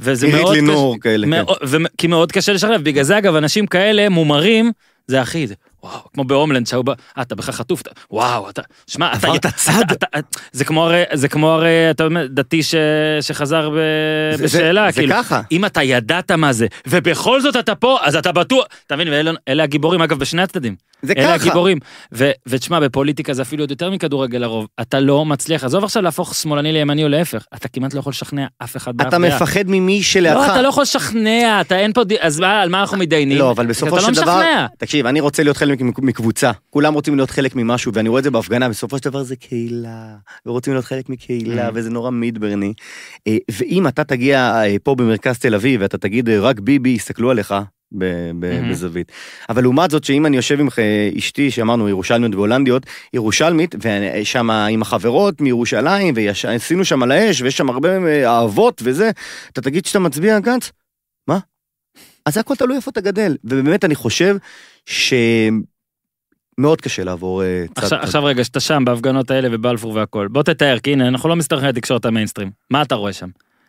A: וזה מאוד
B: לינור כאלה. כן.
A: מאוד- ו- כי מאוד קשה לשחרר, בגלל זה אגב, אנשים כאלה מומרים, זה זה, וואו, כמו בהומלנד, שהיו בא, אה, אתה בכלל חטוף, אתה- וואו, אתה, שמע, אתה,
B: עברת צד.
A: אתה- אתה- זה כמו הרי, זה כמו הרי, אתה אומר, דתי ש- שחזר ב-
B: זה- זה-
A: בשאלה,
B: זה
A: כאילו,
B: ככה.
A: אם אתה ידעת מה זה, ובכל זאת אתה פה, אז אתה בטוח, אתה מבין, ואלה אלה הגיבורים, אגב, בשני הצדדים.
B: זה
A: אלה
B: ככה.
A: הגיבורים. ו- ותשמע, בפוליטיקה זה אפילו עוד יותר מכדורגל לרוב. אתה לא מצליח, עזוב עכשיו להפוך שמאלני לימני או להפך, אתה כמעט לא יכול לשכנע אף אחד באף
B: אתה
A: דעה.
B: מפחד ממי
A: לא,
B: שלידך.
A: אתה לא יכול לשכנע, אתה אין פה, אז מה, על מה אנחנו מתדיינים?
B: לא, אבל בסופו
A: אתה
B: של
A: לא
B: דבר. תקשיב, אני רוצה להיות חלק מק- מקבוצה. כולם רוצים להיות חלק ממשהו, ואני רואה את זה בהפגנה, בסופו של דבר זה קהילה, ורוצים להיות חלק מקהילה,
A: Mm.
B: וזה נורא מידברני. אה, ואם אתה תגיע אה, פה במרכז תל אביב, ואתה תגיד, אה, רק ביבי, יסתכלו עליך. ב- ב-
A: Mhm.
B: בזווית. אבל לעומת זאת שאם אני יושב עם אשתי שאמרנו ירושלמיות והולנדיות, ירושלמית ושם עם החברות מירושלים ועשינו שם על האש ויש שם הרבה אה, אהבות וזה, אתה תגיד שאתה מצביע גנץ? אז הכל תלוי איפה אתה גדל, ובאמת אני חושב שמאוד קשה לעבור אה, צד.
A: עכשיו. עכשיו רגע, שאתה שם בהפגנות האלה ובלפור והכל, בוא תתאר, כי הנה, אנחנו לא מסתכלים על תקשורת המיינסטרים. מה אתה רואה שם?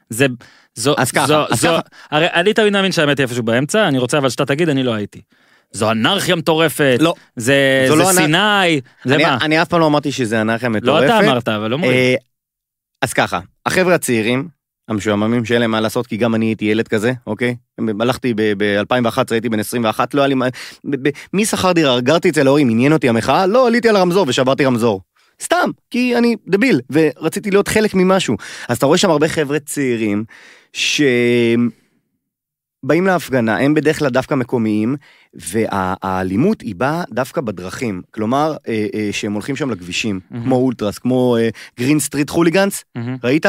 A: זה, זו,
B: אז ככה,
A: זו,
B: אז
A: זו,
B: ככה.
A: הרי אני תמיד מאמין שהאמת היא איפשהו באמצע, אני רוצה אבל שאתה תגיד, אני לא הייתי. זו אנרכיה מטורפת,
B: לא,
A: זה,
B: זו
A: זה
B: לא אנ-
A: סיני, זה
B: אני,
A: מה?
B: אני אף פעם לא אמרתי שזה אנרכיה
A: לא
B: מטורפת.
A: אתה אמרת, אבל אומרים.
B: אה, אז ככה, החבר'ה הצעירים, המשועממים שאין להם מה לעשות, כי גם אני הייתי ילד כזה, אוקיי? הלכתי ב-2011, הייתי בן 21, לא היה לי מה... מי שכר דירה? גרתי אצל ההורים, עניין אותי המחאה? לא, עליתי על הרמזור ושברתי רמזור. סתם, כי אני דביל, ורציתי להיות חלק ממשהו. אז אתה רואה שם הרבה חבר'ה צעירים, שבאים להפגנה, הם בדרך כלל דווקא מקומיים, והאלימות היא באה דווקא בדרכים. כלומר, אה, אה, שהם הולכים שם לכבישים,
A: מהמם.
B: כמו אולטרס, כמו אה, Green Street Hooligans,
A: מהמם.
B: ראית?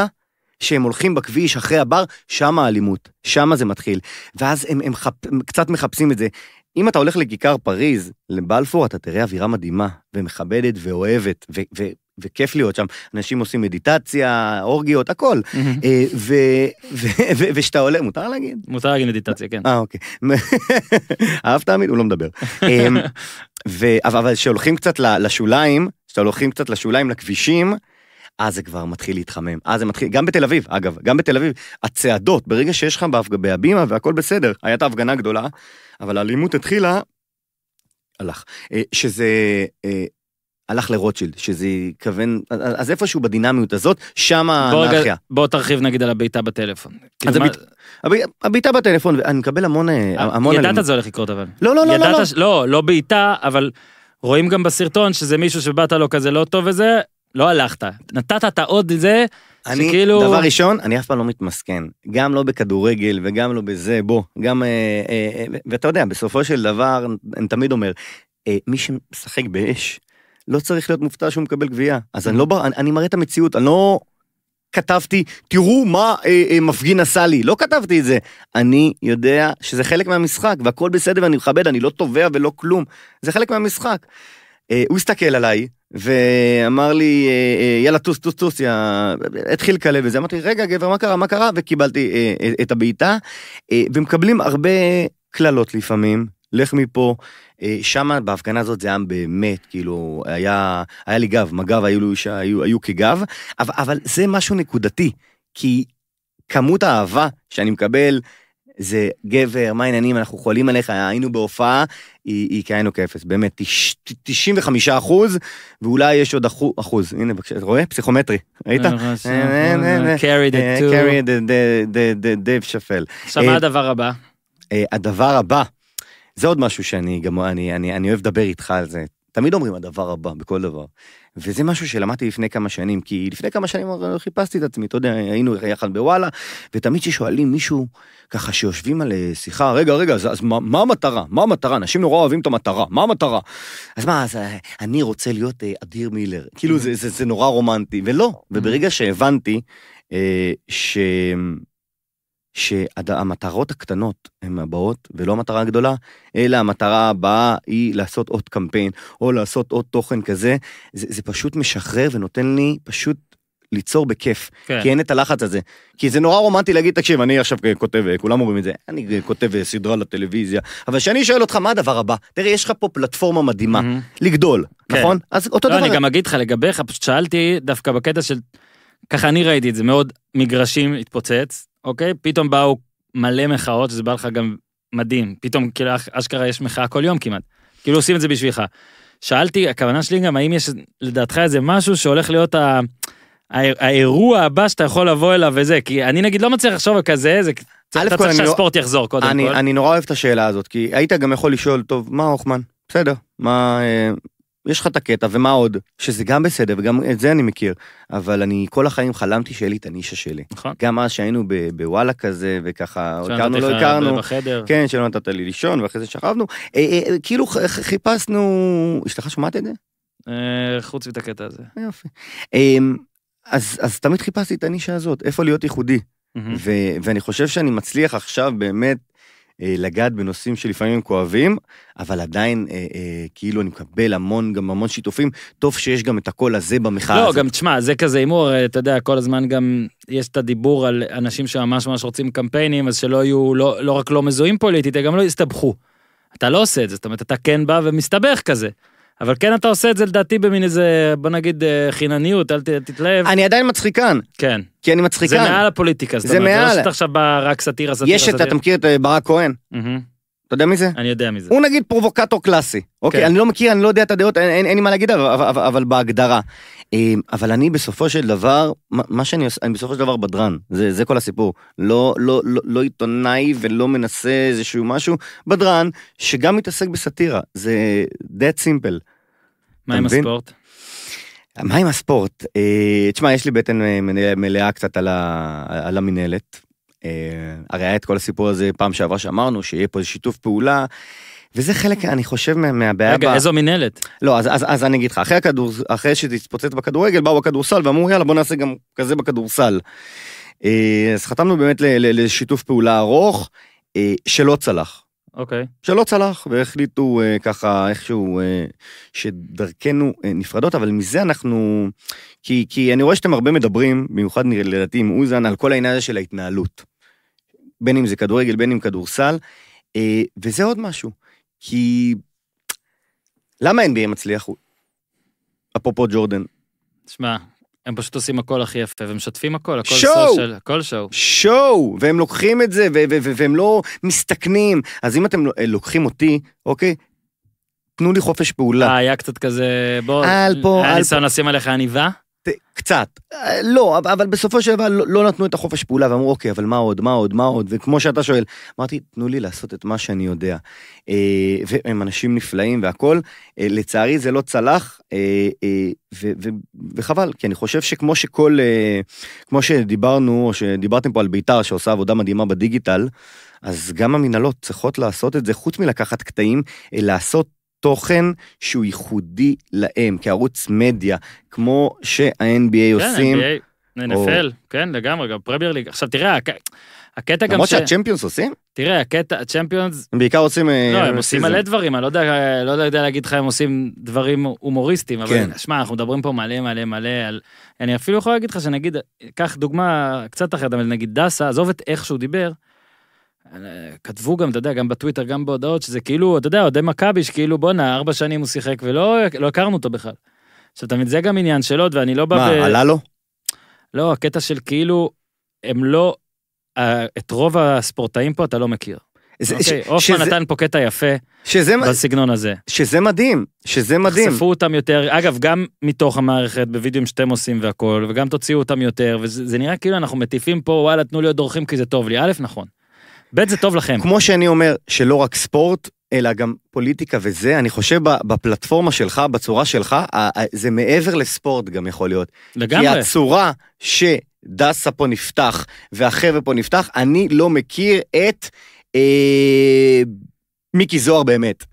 B: שהם הולכים בכביש אחרי הבר, שם האלימות, שם זה מתחיל. ואז הם, הם, חפ... הם קצת מחפשים את זה. אם אתה הולך לכיכר פריז, לבלפור, אתה תראה אווירה מדהימה, ומכבדת ואוהבת, ו- ו- וכיף להיות שם. אנשים עושים מדיטציה, אורגיות, הכל. אה, וכשאתה עולה, מותר להגיד?
A: מותר להגיד מדיטציה, כן.
B: אה, אוקיי. אהבת תמיד? הוא לא מדבר. אמ, ו- אבל כשהולכים קצת לשוליים, כשאתה הולכים קצת לשוליים, לכבישים, אז זה כבר מתחיל להתחמם. אז זה מתחיל, גם בתל אביב, אגב, גם בתל אביב, הצעדות, ברגע שיש לך בהבימה והכל בסדר, הייתה הפגנה גדולה, אבל האלימות התחילה, הלך. אה, שזה, אה, הלך לרוטשילד, שזה יכוון, אז איפשהו בדינמיות הזאת, שם האנרכיה.
A: בוא תרחיב נגיד על הבעיטה בטלפון. כאילו,
B: אז
A: מה-
B: הבעיטה בטלפון, ואני מקבל המון, אה, המון...
A: ידעת
B: אלימות.
A: זה הולך לקרות אבל.
B: לא, לא, לא, לא, לא.
A: לא, לא בעיטה, אבל רואים גם בסרטון שזה מישהו שבאת לו כזה לא טוב וזה, לא הלכת. נתת את העוד זה,
B: אני,
A: שכאילו-
B: דבר ראשון, אני אף פעם לא מתמסכן. גם לא בכדורגל וגם לא בזה, בוא, גם, אה, אה, אה, ואתה יודע, בסופו של דבר, אני תמיד אומר, אה, מי שמשחק באש, לא צריך להיות מופתע שהוא מקבל גבייה. אז אני לא, אני, אני מראה את המציאות, אני לא כתבתי, תראו מה אה, אה, מפגין עשה לי, לא כתבתי את זה. אני יודע שזה חלק מהמשחק, והכל בסדר ואני מכבד, אני לא תובע ולא כלום. זה חלק מהמשחק. אה, הוא הסתכל עליי, ואמר לי, אה, אה, יאללה, טוס, טוס, טוס, יא... התחיל כלה וזה, אמרתי, רגע, גבר, מה קרה, מה קרה? וקיבלתי אה, את הבעיטה, ומקבלים הרבה קללות לפעמים, לך מפה. שמה בהפגנה הזאת זה היה באמת, כאילו, היה, היה לי גב, מג"ב היו, היו, היו כגב, אבל, אבל זה משהו נקודתי, כי כמות האהבה שאני מקבל, זה גבר, מה העניינים, אנחנו חולים עליך, היינו בהופעה, היא, היא כאינו כאפס, באמת, תש- 95 אחוז, ואולי יש עוד אחוז, אחוז. הנה בבקשה, אתה רואה? פסיכומטרי, ראית?
A: אה, carried it to.
B: קרי דייב שפל.
A: עכשיו
B: אה,
A: מה הדבר הבא?
B: אה, הדבר הבא, זה עוד משהו שאני גם, אני, אני, אני אוהב לדבר איתך על זה. תמיד אומרים הדבר הבא, בכל דבר. וזה משהו שלמדתי לפני כמה שנים, כי לפני כמה שנים חיפשתי את עצמי, אתה יודע, היינו יחד בוואלה, ותמיד כששואלים מישהו, ככה שיושבים על אה, שיחה, רגע, רגע, אז, אז מה, מה המטרה? מה המטרה? אנשים נורא אוהבים את המטרה, מה המטרה? אז מה, אז אה, אני רוצה להיות אה, אדיר מילר. כאילו, זה, זה, זה נורא רומנטי, ולא. וברגע שהבנתי אה, ש... שהמטרות הקטנות הן הבאות ולא המטרה הגדולה, אלא המטרה הבאה היא לעשות עוד קמפיין או לעשות עוד תוכן כזה, זה, זה פשוט משחרר ונותן לי פשוט ליצור בכיף,
A: כן.
B: כי אין את הלחץ הזה. כי זה נורא רומנטי להגיד, תקשיב, אני עכשיו כותב, כולם אומרים את זה, אני כותב סדרה לטלוויזיה, אבל כשאני שואל אותך מה הדבר הבא, תראה, יש לך פה פלטפורמה מדהימה,
A: מהמם.
B: לגדול,
A: כן.
B: נכון? אז אותו
A: לא,
B: דבר.
A: אני גם אגיד לך לגביך, פשוט שאלתי דווקא בקטע של, ככה אני ראיתי את זה, מאוד מגרשים התפוצץ, אוקיי? פתאום באו מלא מחאות, שזה בא לך גם מדהים. פתאום כאילו אש- אשכרה יש מחאה כל יום כמעט. כאילו עושים את זה בשבילך. שאלתי, הכוונה שלי גם, האם יש לדעתך איזה משהו שהולך להיות ה... האירוע הבא שאתה יכול לבוא אליו וזה, כי אני נגיד לא מצליח לחשוב על כזה, זה... אתה צריך
B: לא-
A: שהספורט יחזור קודם
B: אני,
A: כל.
B: אני נורא אוהב את השאלה הזאת, כי היית גם יכול לשאול, טוב, מה הוכמן? בסדר, מה... אה, יש לך את הקטע, ומה עוד? שזה גם בסדר, וגם את זה אני מכיר, אבל אני כל החיים חלמתי שיהיה לי את הנישה שלי.
A: נכון.
B: גם אז שהיינו בוואלה כזה, וככה, הכרנו, לא הכרנו,
A: בחדר.
B: כן, שלא נתת לי לישון, ואחרי זה שכבנו, אה, אה, כאילו ח- ח- חיפשנו, אשתך שומעת את זה?
A: אה, חוץ מאת הקטע הזה.
B: יופי. אמ, אז, אז תמיד חיפשתי את הנישה הזאת, איפה להיות ייחודי. ו- ואני חושב שאני מצליח עכשיו באמת אה, לגעת בנושאים שלפעמים הם כואבים, אבל עדיין אה, אה, כאילו אני מקבל המון, גם המון שיתופים, טוב שיש גם את הקול הזה במחאה
A: לא,
B: הזאת.
A: גם תשמע, זה כזה הימור, הרי אתה יודע, כל הזמן גם יש את הדיבור על אנשים שממש ממש רוצים קמפיינים, אז שלא יהיו, לא, לא רק לא מזוהים פוליטית, הם גם לא יסתבכו. אתה לא עושה את זה, זאת אומרת, אתה כן בא ומסתבך כזה. אבל כן אתה עושה את זה לדעתי במין איזה, בוא נגיד, אה, חינניות, אל תתלהב.
B: אני עדיין מצחיקן,
A: כן.
B: כי אני
A: זה
B: מצחיקן.
A: מעל הפוליטיקה, זאת
B: זה
A: אומרת, זה לא. שאתה עכשיו בא רק סאטירה, סאטירה,
B: יש את,
A: סאטירה.
B: אתה מכיר את אה, ברק כהן? אתה יודע מי זה?
A: אני יודע מזה.
B: הוא נגיד פרובוקטור קלאסי, אוקיי?
A: כן.
B: אני לא מכיר, אני לא יודע את הדעות, אין, לי מה להגיד, אבל, בהגדרה. אמ, אבל אני בסופו של דבר, מה שאני עושה, אני בסופו של דבר בדרן, זה, זה כל הסיפור. לא, לא, לא, לא עיתונאי ולא מנסה איזשהו משהו, בדרן, שגם מתעסק בסאטירה, זה that simple.
A: מה עם? הספורט?
B: מה עם הספורט? אה, תשמע, יש לי בטן אה, מלאה- קצת על המינהלת. אה, הרי היה את כל הסיפור הזה פעם שעברה שאמרנו, שיהיה פה איזה שיתוף פעולה. וזה חלק, אני חושב, מה- מהבעיה.
A: רגע,
B: ב-
A: איזו מינהלת?
B: לא, אז, אז, אז אני אגיד לך, אחרי, הכדור, אחרי שתתפוצץ בכדורגל, באו הכדורסל ואמרו, יאללה, בוא נעשה גם כזה בכדורסל. אה, אז חתמנו באמת לשיתוף פעולה ארוך, אה, שלא צלח.
A: אוקיי.
B: שלא צלח, והחליטו אה, ככה איכשהו אה, שדרכנו אה, נפרדות, אבל מזה אנחנו... כי, כי אני רואה שאתם הרבה מדברים, במיוחד לדעתי עם אוזן, על כל העניין הזה של ההתנהלות. בין אם זה כדורגל, בין אם כדורסל, אה, וזה עוד משהו. כי... למה NBA מצליח? אפרופו ג'ורדן.
A: תשמע, הם פשוט עושים הכל הכי יפה, ומשתפים הכל, הכל
B: שואו!
A: סושיאל, הכל שואו.
B: שואו, והם לוקחים את זה, ו- ו- ו- והם לא מסתכנים. אז אם אתם אה, לוקחים אותי, אוקיי? תנו לי חופש פעולה.
A: אה, היה קצת כזה, בוא, היה ניסיון לשים עליך עניבה?
B: קצת. אה, לא, אבל- בסופו של דבר לא, לא נתנו את החופש פעולה ואמרו, אוקיי, אבל מה עוד, מה עוד, מה עוד, וכמו שאתה שואל, אמרתי, תנו לי לעשות את מה שאני יודע. אה, והם אנשים נפלאים והכול. אה, לצערי זה לא צלח, וחבל, כי אני חושב שכמו שכל, כמו שדיברנו, או שדיברתם פה על בית"ר שעושה עבודה מדהימה בדיגיטל, אז גם המנהלות צריכות לעשות את זה, חוץ מלקחת קטעים, לעשות תוכן שהוא ייחודי להם, כערוץ מדיה, כמו שה-NBA עושים.
A: כן, NBA, NFL, כן, לגמרי, גם פרמייר ליג. עכשיו תראה, הק- הקטע גם
B: למרות
A: ש...
B: שהצ'מפיונס עושים,
A: תראה, הקטע, הצ'מפיונס,
B: הם בעיקר עושים... אה,
A: לא, הם עושים. מלא דברים, אני לא יודע, לא יודע להגיד לך הם עושים דברים הומוריסטיים, אבל
B: כן.
A: שמע, אנחנו מדברים פה מלא מלא מלא על... אני אפילו יכול להגיד לך שנגיד, קח דוגמה קצת אחרת, אבל נגיד דסה, עזוב את איך שהוא דיבר, כתבו גם, אתה יודע, גם בטוויטר, גם בהודעות, שזה כאילו, אתה יודע, אוהדי מכבי, שכאילו, בואנה, ארבע שנים הוא שיחק ולא לא הכרנו אותו בכלל. עכשיו, תמיד זה גם עניין שלו, ואני לא בא
B: מה,
A: ב...
B: עלה לו?
A: לא, הקטע של כאילו, הם לא... אה, את רוב הספורטאים פה אתה לא מכיר. אוקיי, הופמן נתן פה קטע יפה
B: שזה
A: בסגנון הזה.
B: שזה מדהים, שזה מדהים.
A: חשפו אותם יותר, אגב, גם מתוך המערכת, בווידאוים שאתם עושים והכל, וגם תוציאו אותם יותר, וזה זה נראה כאילו אנחנו מטיפים פה, וואלה, תנו להיות דורכים כי זה טוב לי. א', נכון. ב', זה טוב לכם.
B: כמו שאני אומר, שלא רק ספורט, אלא גם פוליטיקה וזה, אני חושב בפלטפורמה שלך, בצורה שלך, זה מעבר לספורט גם יכול להיות. כי
A: לגמרי.
B: הצורה שדסה פה נפתח והחבר'ה פה נפתח, אני לא מכיר את אה, מיקי זוהר באמת.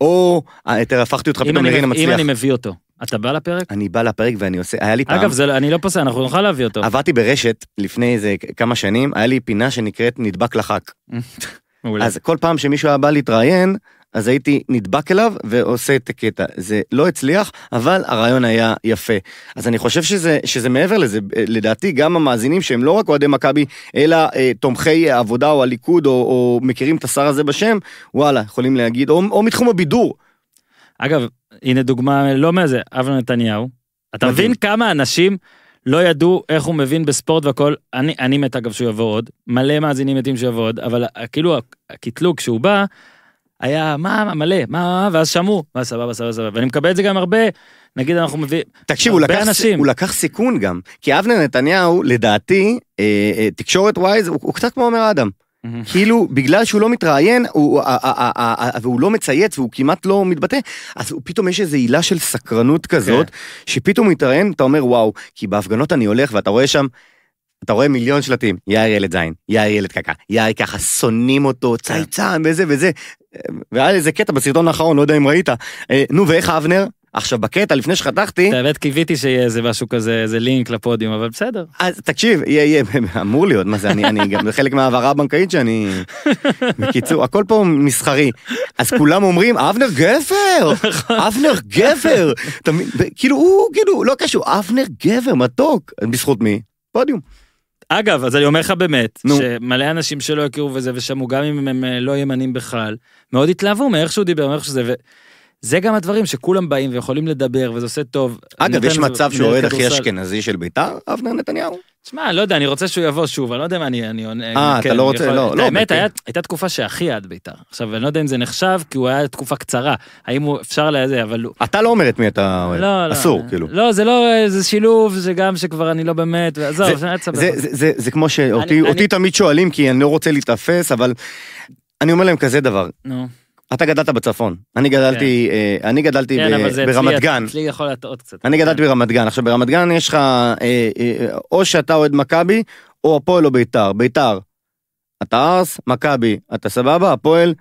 B: או, אה, תראה, הפכתי אותך
A: אם
B: פתאום לרינה
A: אם
B: מצליח.
A: אני מביא אותו, אתה בא לפרק?
B: אני בא לפרק ואני עושה, היה לי פעם,
A: אגב, זה- אני לא פוסל, אנחנו נוכל להביא אותו.
B: עבדתי ברשת לפני איזה כמה שנים, היה לי פינה שנקראת נדבק לח"כ.
A: מעולה.
B: אז כל פעם שמישהו היה בא להתראיין, אז הייתי נדבק אליו ועושה את הקטע. זה לא הצליח, אבל הרעיון היה יפה. אז אני חושב שזה, שזה מעבר לזה, לדעתי גם המאזינים שהם לא רק אוהדי מכבי, אלא אה, תומכי העבודה או הליכוד, או, או מכירים את השר הזה בשם, וואלה, יכולים להגיד, או, או מתחום הבידור.
A: אגב, הנה דוגמה לא מזה, אבנר נתניהו. אתה. מבין כמה אנשים לא ידעו איך הוא מבין בספורט והכל? אני, אני מת אגב שהוא יבוא עוד, מלא מאזינים מתים שהוא יבוא עוד, אבל ה- כאילו הקטלוג כשהוא בא, היה מה, מה, מלא, מה, מה, ואז שמעו, מה, סבבה, סבבה, סבבה, ואני מקבל את זה גם הרבה, נגיד אנחנו מביאים,
B: תקשיב, הוא לקח,
A: אנשים.
B: הוא לקח סיכון גם, כי אבנר נתניהו, לדעתי, אה, אה, תקשורת ווייז, הוא, הוא קצת כמו עומר אדם. כאילו, בגלל שהוא לא מתראיין, הוא, והוא לא מצייץ, והוא כמעט לא מתבטא, אז פתאום יש איזו עילה של סקרנות כזאת, שפתאום הוא מתראיין, אתה אומר, וואו, כי בהפגנות אני הולך ואתה רואה שם, אתה רואה מיליון שלטים, יאיר ילד זין, יאיר ילד קקה, יאיר ככה, שונאים אותו, צייצן וזה וזה. והיה איזה קטע בסרטון האחרון, לא יודע אם ראית, אה, נו ואיך אבנר? עכשיו בקטע, לפני שחתכתי,
A: את האמת קיוויתי שיהיה איזה משהו כזה, איזה לינק לפודיום, אבל בסדר.
B: אז תקשיב, יהיה, יהיה, אמור להיות, מה זה, אני, אני גם, זה חלק מההעברה הבנקאית שאני... בקיצור, הכל פה מסחרי. אז כולם אומרים, אבנר גבר! אבנר גבר! אתה מבין? כאילו, הוא, כאילו, לא קשור, אבנר גבר, מתוק. בזכות מי? פודיום.
A: אגב, אז אני אומר לך באמת,
B: נו.
A: שמלא אנשים שלא הכירו וזה ושמעו, גם אם הם אה, לא ימנים בכלל, מאוד התלהבו מאיך שהוא דיבר, מאיך שזה, וזה גם הדברים שכולם באים ויכולים לדבר, וזה עושה טוב.
B: אגב, יש מצב שהוא האוהד הכי. אשכנזי של בית"ר, אבנר נתניהו.
A: תשמע, לא יודע, אני רוצה שהוא יבוא שוב, אני לא יודע אם אני... אני עונה-
B: אה, אתה
A: כן,
B: לא רוצה-
A: יכול-
B: לא, לא,
A: האמת. היה- הייתה תקופה שהכי עד בית"ר. עכשיו, אני לא יודע אם זה נחשב, כי הוא היה תקופה קצרה. האם הוא אפשר לזה, אבל הוא...
B: אתה לא אומר את מי אתה אוהד.
A: לא, לא.
B: אסור, כאילו.
A: לא, זה לא, זה שילוב, זה גם שכבר אני לא באמת, ועזוב,
B: זה-
A: זה
B: זה,
A: אותי.
B: זה, זה, זה כמו שאותי
A: אני-
B: אותי
A: אני-
B: תמיד שואלים, כי אני לא רוצה להיתפס, אבל אני אומר להם כזה דבר,
A: נו.
B: אתה גדלת בצפון, אני גדלתי, אה, אני גדלתי
A: כן,
B: ב- ברמת
A: אצלי-
B: גן.
A: אצלי יכול להטעות קצת.
B: אני גדלתי ברמת גן, עכשיו ברמת גן יש לך, אה, אה, או שאתה אוהד מכבי, או הפועל או ביתר. ביתר, אתה ארס, מכבי, אתה סבבה, הפועל,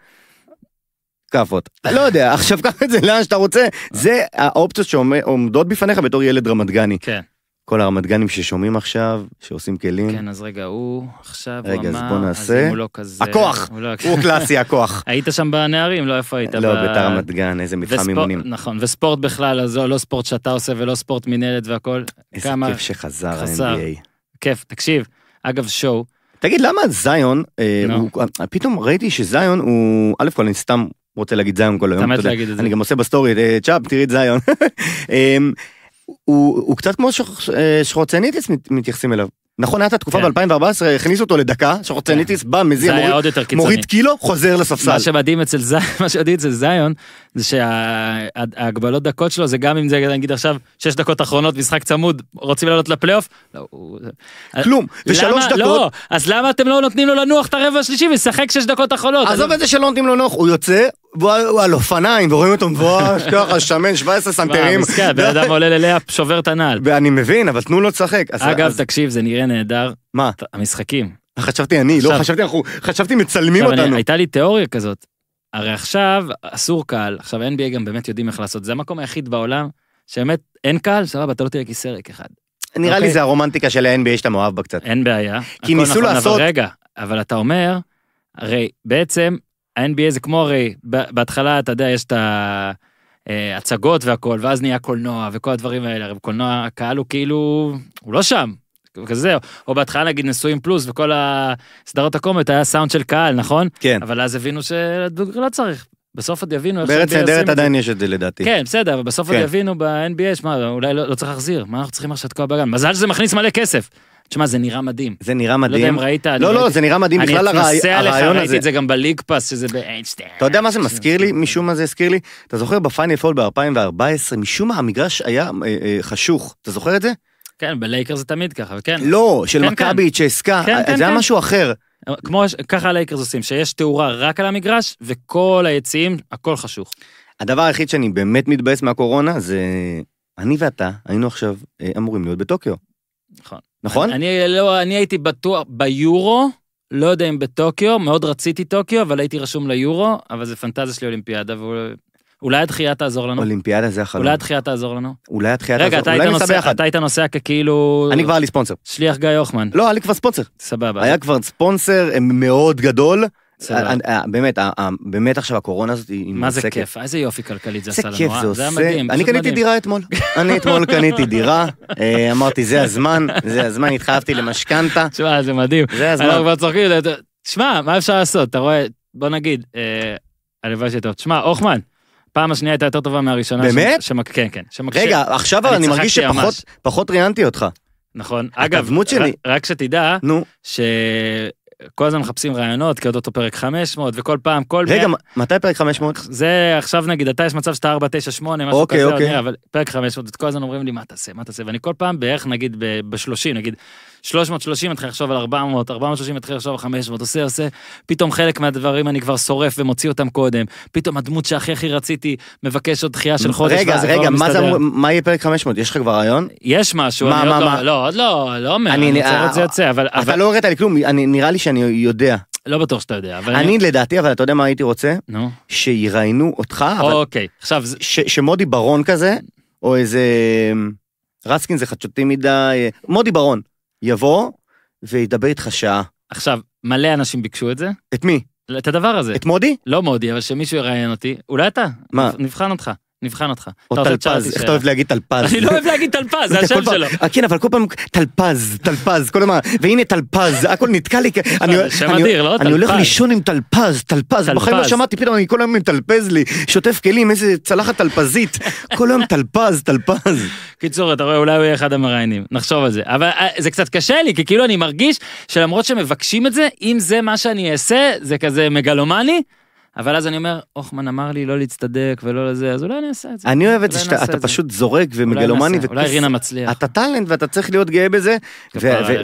B: כאפות. לא יודע, עכשיו קח את זה לאן שאתה רוצה, זה האופציות שעומדות בפניך בתור ילד רמת גני.
A: כן,
B: כל הרמת גנים ששומעים עכשיו, שעושים כלים,
A: כן, אז רגע, הוא עכשיו, הוא
B: רגע, אז
A: אמר,
B: בוא
A: אז
B: נעשה.
A: אם הוא לא כזה...
B: הכוח!
A: הוא לא-
B: הוא קלאסי הכוח.
A: היית שם בנערים? לא, איפה היית?
B: לא,
A: ב-
B: ביתר רמת גן, איזה מתחם
A: וספורט-
B: אימונים.
A: נכון, וספורט בכלל, אז לא לא ספורט שאתה עושה ולא ספורט מנהלת והכל.
B: איזה
A: כמה
B: כיף שחזר. ה-NBA.
A: כיף, תקשיב, אגב, שואו,
B: תגיד, למה זיון, אה,
A: נו.
B: הוא- פתאום ראיתי שזיון הוא, א' כל אני סתם רוצה להגיד זיון כל היום,
A: אתה מת להגיד את זה.
B: אני גם עושה בסטורי, אה, צ'אפ, תראי את זיון. הוא הוא קצת כמו שח- אה, סחורצאניטיס מת- מתייחסים אליו. נכון, הייתה תקופה
A: כן.
B: ב-2014, הכניסו אותו לדקה, סחורצאניטיס בא, מזיע, מוריד-. מוריד קילו, חוזר לספסל.
A: מה שמדהים אצל זיון, מה שמדהים אצל זיון, זה שההגבלות דקות שלו זה גם אם זה נגיד עכשיו שש דקות אחרונות משחק צמוד רוצים לעלות לפלייאוף. לא, הוא-
B: כלום. ושלוש
A: למה-
B: דקות,
A: לא, אז למה אתם לא נותנים לו לנוח את הרבע השלישי ולשחק שש דקות אחרונות?
B: עזוב את זה שלא נותנים לו נוח, הוא יוצא, והוא הוא על אופניים, ורואים אותו מבואש, ככה, שמן, 17
A: מה,
B: סנטרים.
A: מסכן, בן אדם עולה ללאה שובר את הנעל.
B: ואני מבין, אבל תנו לו לשחק.
A: אגב, תקשיב, זה נראה נהדר.
B: מה?
A: המשחקים.
B: חשבתי אני, לא, חשבתי אנחנו, חשבתי מצלמים
A: אני-
B: אותנו.
A: הייתה לי תיאוריה כזאת. הרי עכשיו אסור קהל, עכשיו ה-NBA גם באמת יודעים איך לעשות, זה המקום היחיד בעולם שבאמת אין קהל, סבבה, אתה לא תהיה כיסא ריק אחד.
B: נראה לי
A: אוקיי.
B: זה הרומנטיקה של ה-NBA שאתה מאוהב בה קצת.
A: אין בעיה.
B: כי ניסו
A: נכון,
B: לעשות-
A: רגע, אבל אתה אומר, הרי בעצם ה-NBA זה כמו הרי, בהתחלה אתה יודע, יש את ההצגות והכל, ואז נהיה קולנוע וכל הדברים האלה, הרי בקולנוע הקהל הוא כאילו, הוא לא שם. כזה, או בהתחלה נגיד נשואים פלוס וכל הסדרות הקומיות היה סאונד של קהל, נכון?
B: כן.
A: אבל אז הבינו שלא צריך. בסוף עוד יבינו איך
B: בארץ נהדרת. עדיין יש את זה לדעתי.
A: כן, בסדר, אבל בסוף עוד
B: כן.
A: יבינו ב-NBA, שמע, אולי לא לא צריך להחזיר, מה אנחנו צריכים עכשיו לתקוע בגן? מזל שזה מכניס מלא כסף. תשמע, זה נראה מדהים.
B: זה נראה
A: לא יודע
B: מדהים.
A: אם ראית, אני
B: לא, לא,
A: ראיתי-
B: זה נראה מדהים בכלל
A: אני
B: הרעי-
A: אתנסה עליך,
B: הרעיון
A: ראיתי
B: הזה.
A: את זה גם בליג פאס, שזה באיינשטיין.
B: אתה יודע מה זה מזכיר לי? משום מה זה הזכיר לי? אתה זוכר בפיינל פול ב-2014, משום מה המגרש היה אה, אה, חשוך. אתה זוכר את זה?
A: כן, בלייקר זה תמיד ככה, וכן.
B: לא, של
A: כן,
B: מכבי, צ'סקה,
A: כן, כן,
B: זה היה
A: כן.
B: משהו אחר.
A: כמו, ככה הלייקרס עושים, שיש תאורה רק על המגרש, וכל היציעים, הכל חשוך.
B: הדבר היחיד שאני באמת מתבאס מהקורונה זה... אני ואתה היינו עכשיו אה, אמורים להיות בטוקיו,
A: נכון.
B: נכון?
A: אני, לא, אני הייתי בטוח, ביורו, לא יודע אם בטוקיו, מאוד רציתי טוקיו, אבל הייתי רשום ליורו, אבל זה פנטזיה שלי אולימפיאדה, ואולי הדחייה תעזור לנו.
B: אולימפיאדה זה החלום.
A: אולי הדחייה תעזור לנו.
B: אולי הדחייה
A: רגע,
B: תעזור.
A: אתה היית
B: אולי
A: נוסע-
B: ביחד.
A: אתה היית נוסע ככאילו...
B: אני כבר היה לי ספונסר.
A: שליח גיא הוכמן.
B: לא, היה לי כבר ספונסר.
A: סבבה.
B: היה כבר ספונסר מאוד גדול. אה, אה, באמת, אה, באמת עכשיו הקורונה הזאת היא
A: מה זה. כיף? איזה יופי כלכלית זה
B: זה
A: עשה לנו.
B: כיף,
A: אה?
B: זה עושה. אני קניתי. דירה אתמול. אני אתמול קניתי דירה, אמרתי, זה הזמן, זה הזמן, התחייבתי למשכנתה,
A: תשמע, זה מדהים.
B: זה הזמן.
A: אנחנו כבר צוחקים, תשמע, מה אפשר לעשות? אתה רואה, בוא נגיד, הלוואי שטוב. תשמע, הוחמן, פעם השנייה הייתה יותר טובה מהראשונה.
B: באמת?
A: שמ- שמק- כן, כן. שמקשה-
B: רגע, עכשיו
A: אני
B: אני מרגיש שפחות ראיינתי אותך.
A: נכון. אגב,
B: הדמות שלי.
A: רק- שתדע,
B: נו,
A: שכל הזמן מחפשים רעיונות, כי עוד אותו פרק 500, וכל פעם, כל...
B: רגע,
A: מאה-
B: מ- מתי פרק 500?
A: זה עכשיו נגיד, אתה יש מצב שאתה 4, 9, 8, משהו
B: אוקיי,
A: כזה,
B: אוקיי.
A: אבל פרק 500, כל הזמן אומרים לי, מה תעשה, מה תעשה, ואני כל פעם בערך נגיד ב-30, נגיד 330 מתחיל לחשוב על 400, 430 מתחיל לחשוב על 500, עושה, עושה, פתאום חלק מהדברים אני כבר שורף ומוציא אותם קודם, פתאום הדמות שהכי הכי רציתי מבקש עוד דחייה של חודש,
B: רגע, רגע,
A: לא
B: מה זה מה יהיה פרק 500? יש לך כבר רעיון?
A: יש משהו,
B: מה,
A: אני
B: מה,
A: עוד
B: מה?
A: לא, לא, עוד לא, לא אומר,
B: אני-
A: רוצה
B: אה,
A: זה יוצא, אבל
B: אתה לא הראית לי כלום, אני- נראה לי שאני יודע.
A: לא בטוח שאתה יודע, אבל
B: אני לדעתי, אבל אתה יודע מה הייתי רוצה?
A: נו,
B: שיראיינו אותך, אבל
A: אוקיי, עכשיו,
B: שמודי ברון כזה, או איזה... רסקין זה חדשותי מדי, אה, מודי ברון, יבוא וידבר איתך שעה.
A: עכשיו, מלא אנשים ביקשו את זה,
B: את מי?
A: את הדבר הזה.
B: את מודי?
A: לא מודי, אבל שמישהו יראיין אותי, אולי אתה.
B: מה?
A: נבחן אותך, נבחן אותך.
B: או
A: תשאל
B: טלפז, איך אתה. אוהב להגיד טלפז?
A: אני לא אוהב להגיד טלפז, זה השם שלו.
B: אה, כן, אבל כל פעם טלפז, טלפז, כל הזמן, והנה טלפז, הכל נתקע לי, אני-
A: אדיר, לא?
B: אני הולך. לישון עם טלפז, טלפז, בחיים לא. שמעתי, פתאום אני כל היום מטלפז לי, שוטף כלים, איזה צלחת טלפזית, כל היום טלפז, טלפז.
A: קיצור, אתה רואה, אולי הוא יהיה אחד המראיינים, נחשוב על זה. אבל אה, זה קצת קשה לי, כי כאילו אני מרגיש שלמרות שמבקשים את זה, אם זה מה שאני אעשה, זה כזה מגלומני, אבל אז אני אומר, הוחמן אמר לי לא להצטדק ולא לזה, אז אולי אני אעשה את זה.
B: אני אוהב את זה שאתה אתה. פשוט זורק ומגלומני,
A: אולי רינה מצליח.
B: אתה טאלנט ואתה צריך להיות גאה בזה.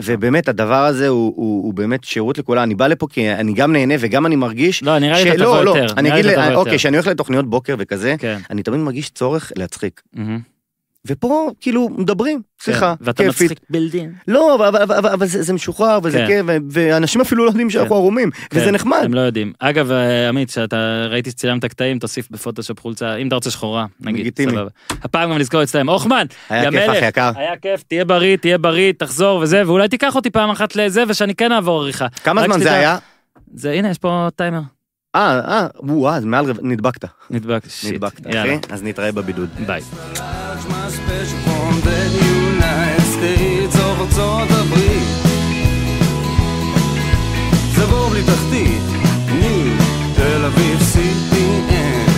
B: ובאמת הדבר הזה הוא- באמת שירות לכולם, אני בא לפה כי אני גם נהנה וגם אני מרגיש,
A: לא, נראה לי
B: שלא,
A: תבוא
B: לא,
A: יותר.
B: אני אגיד, אוקיי. כשאני הולך לתוכניות בוקר וכזה,
A: כן.
B: אני תמיד מרגיש צורך להצחיק. ופה כאילו מדברים, שיחה,
A: כן, ואתה
B: כיפית.
A: מצחיק בילדין.
B: לא, אבל- אבל- אבל אבל זה זה משוחרר וזה
A: כן.
B: כיף, ואנשים אפילו לא יודעים שאנחנו
A: כן.
B: ערומים, וזה
A: כן,
B: נחמד.
A: הם לא יודעים. אגב, אה, עמית, שאתה ראיתי שצילמת קטעים, תוסיף בפוטושופ חולצה, אם אתה רוצה שחורה, נגיד,
B: לגיטימי.
A: סבבה. הפעם גם נזכור להצטלם. הוחמן,
B: היה כיף. אחי יקר.
A: היה כיף, תהיה בריא, תהיה בריא, תחזור וזה, ואולי תיקח אותי פעם אחת לזה, ושאני כן אעבור עריכה.
B: כמה זמן זה
A: שתדע-
B: היה?
A: זה, הנה, יש פה טיימר.
B: אה, אה, וואו, אז מעל רבע, נדבקת.
A: נדבקת, שיט.
B: נדבקת, אחי, אז נתראה בבידוד.
A: ביי.
C: תחתית, ניו, תל אביב, CTN,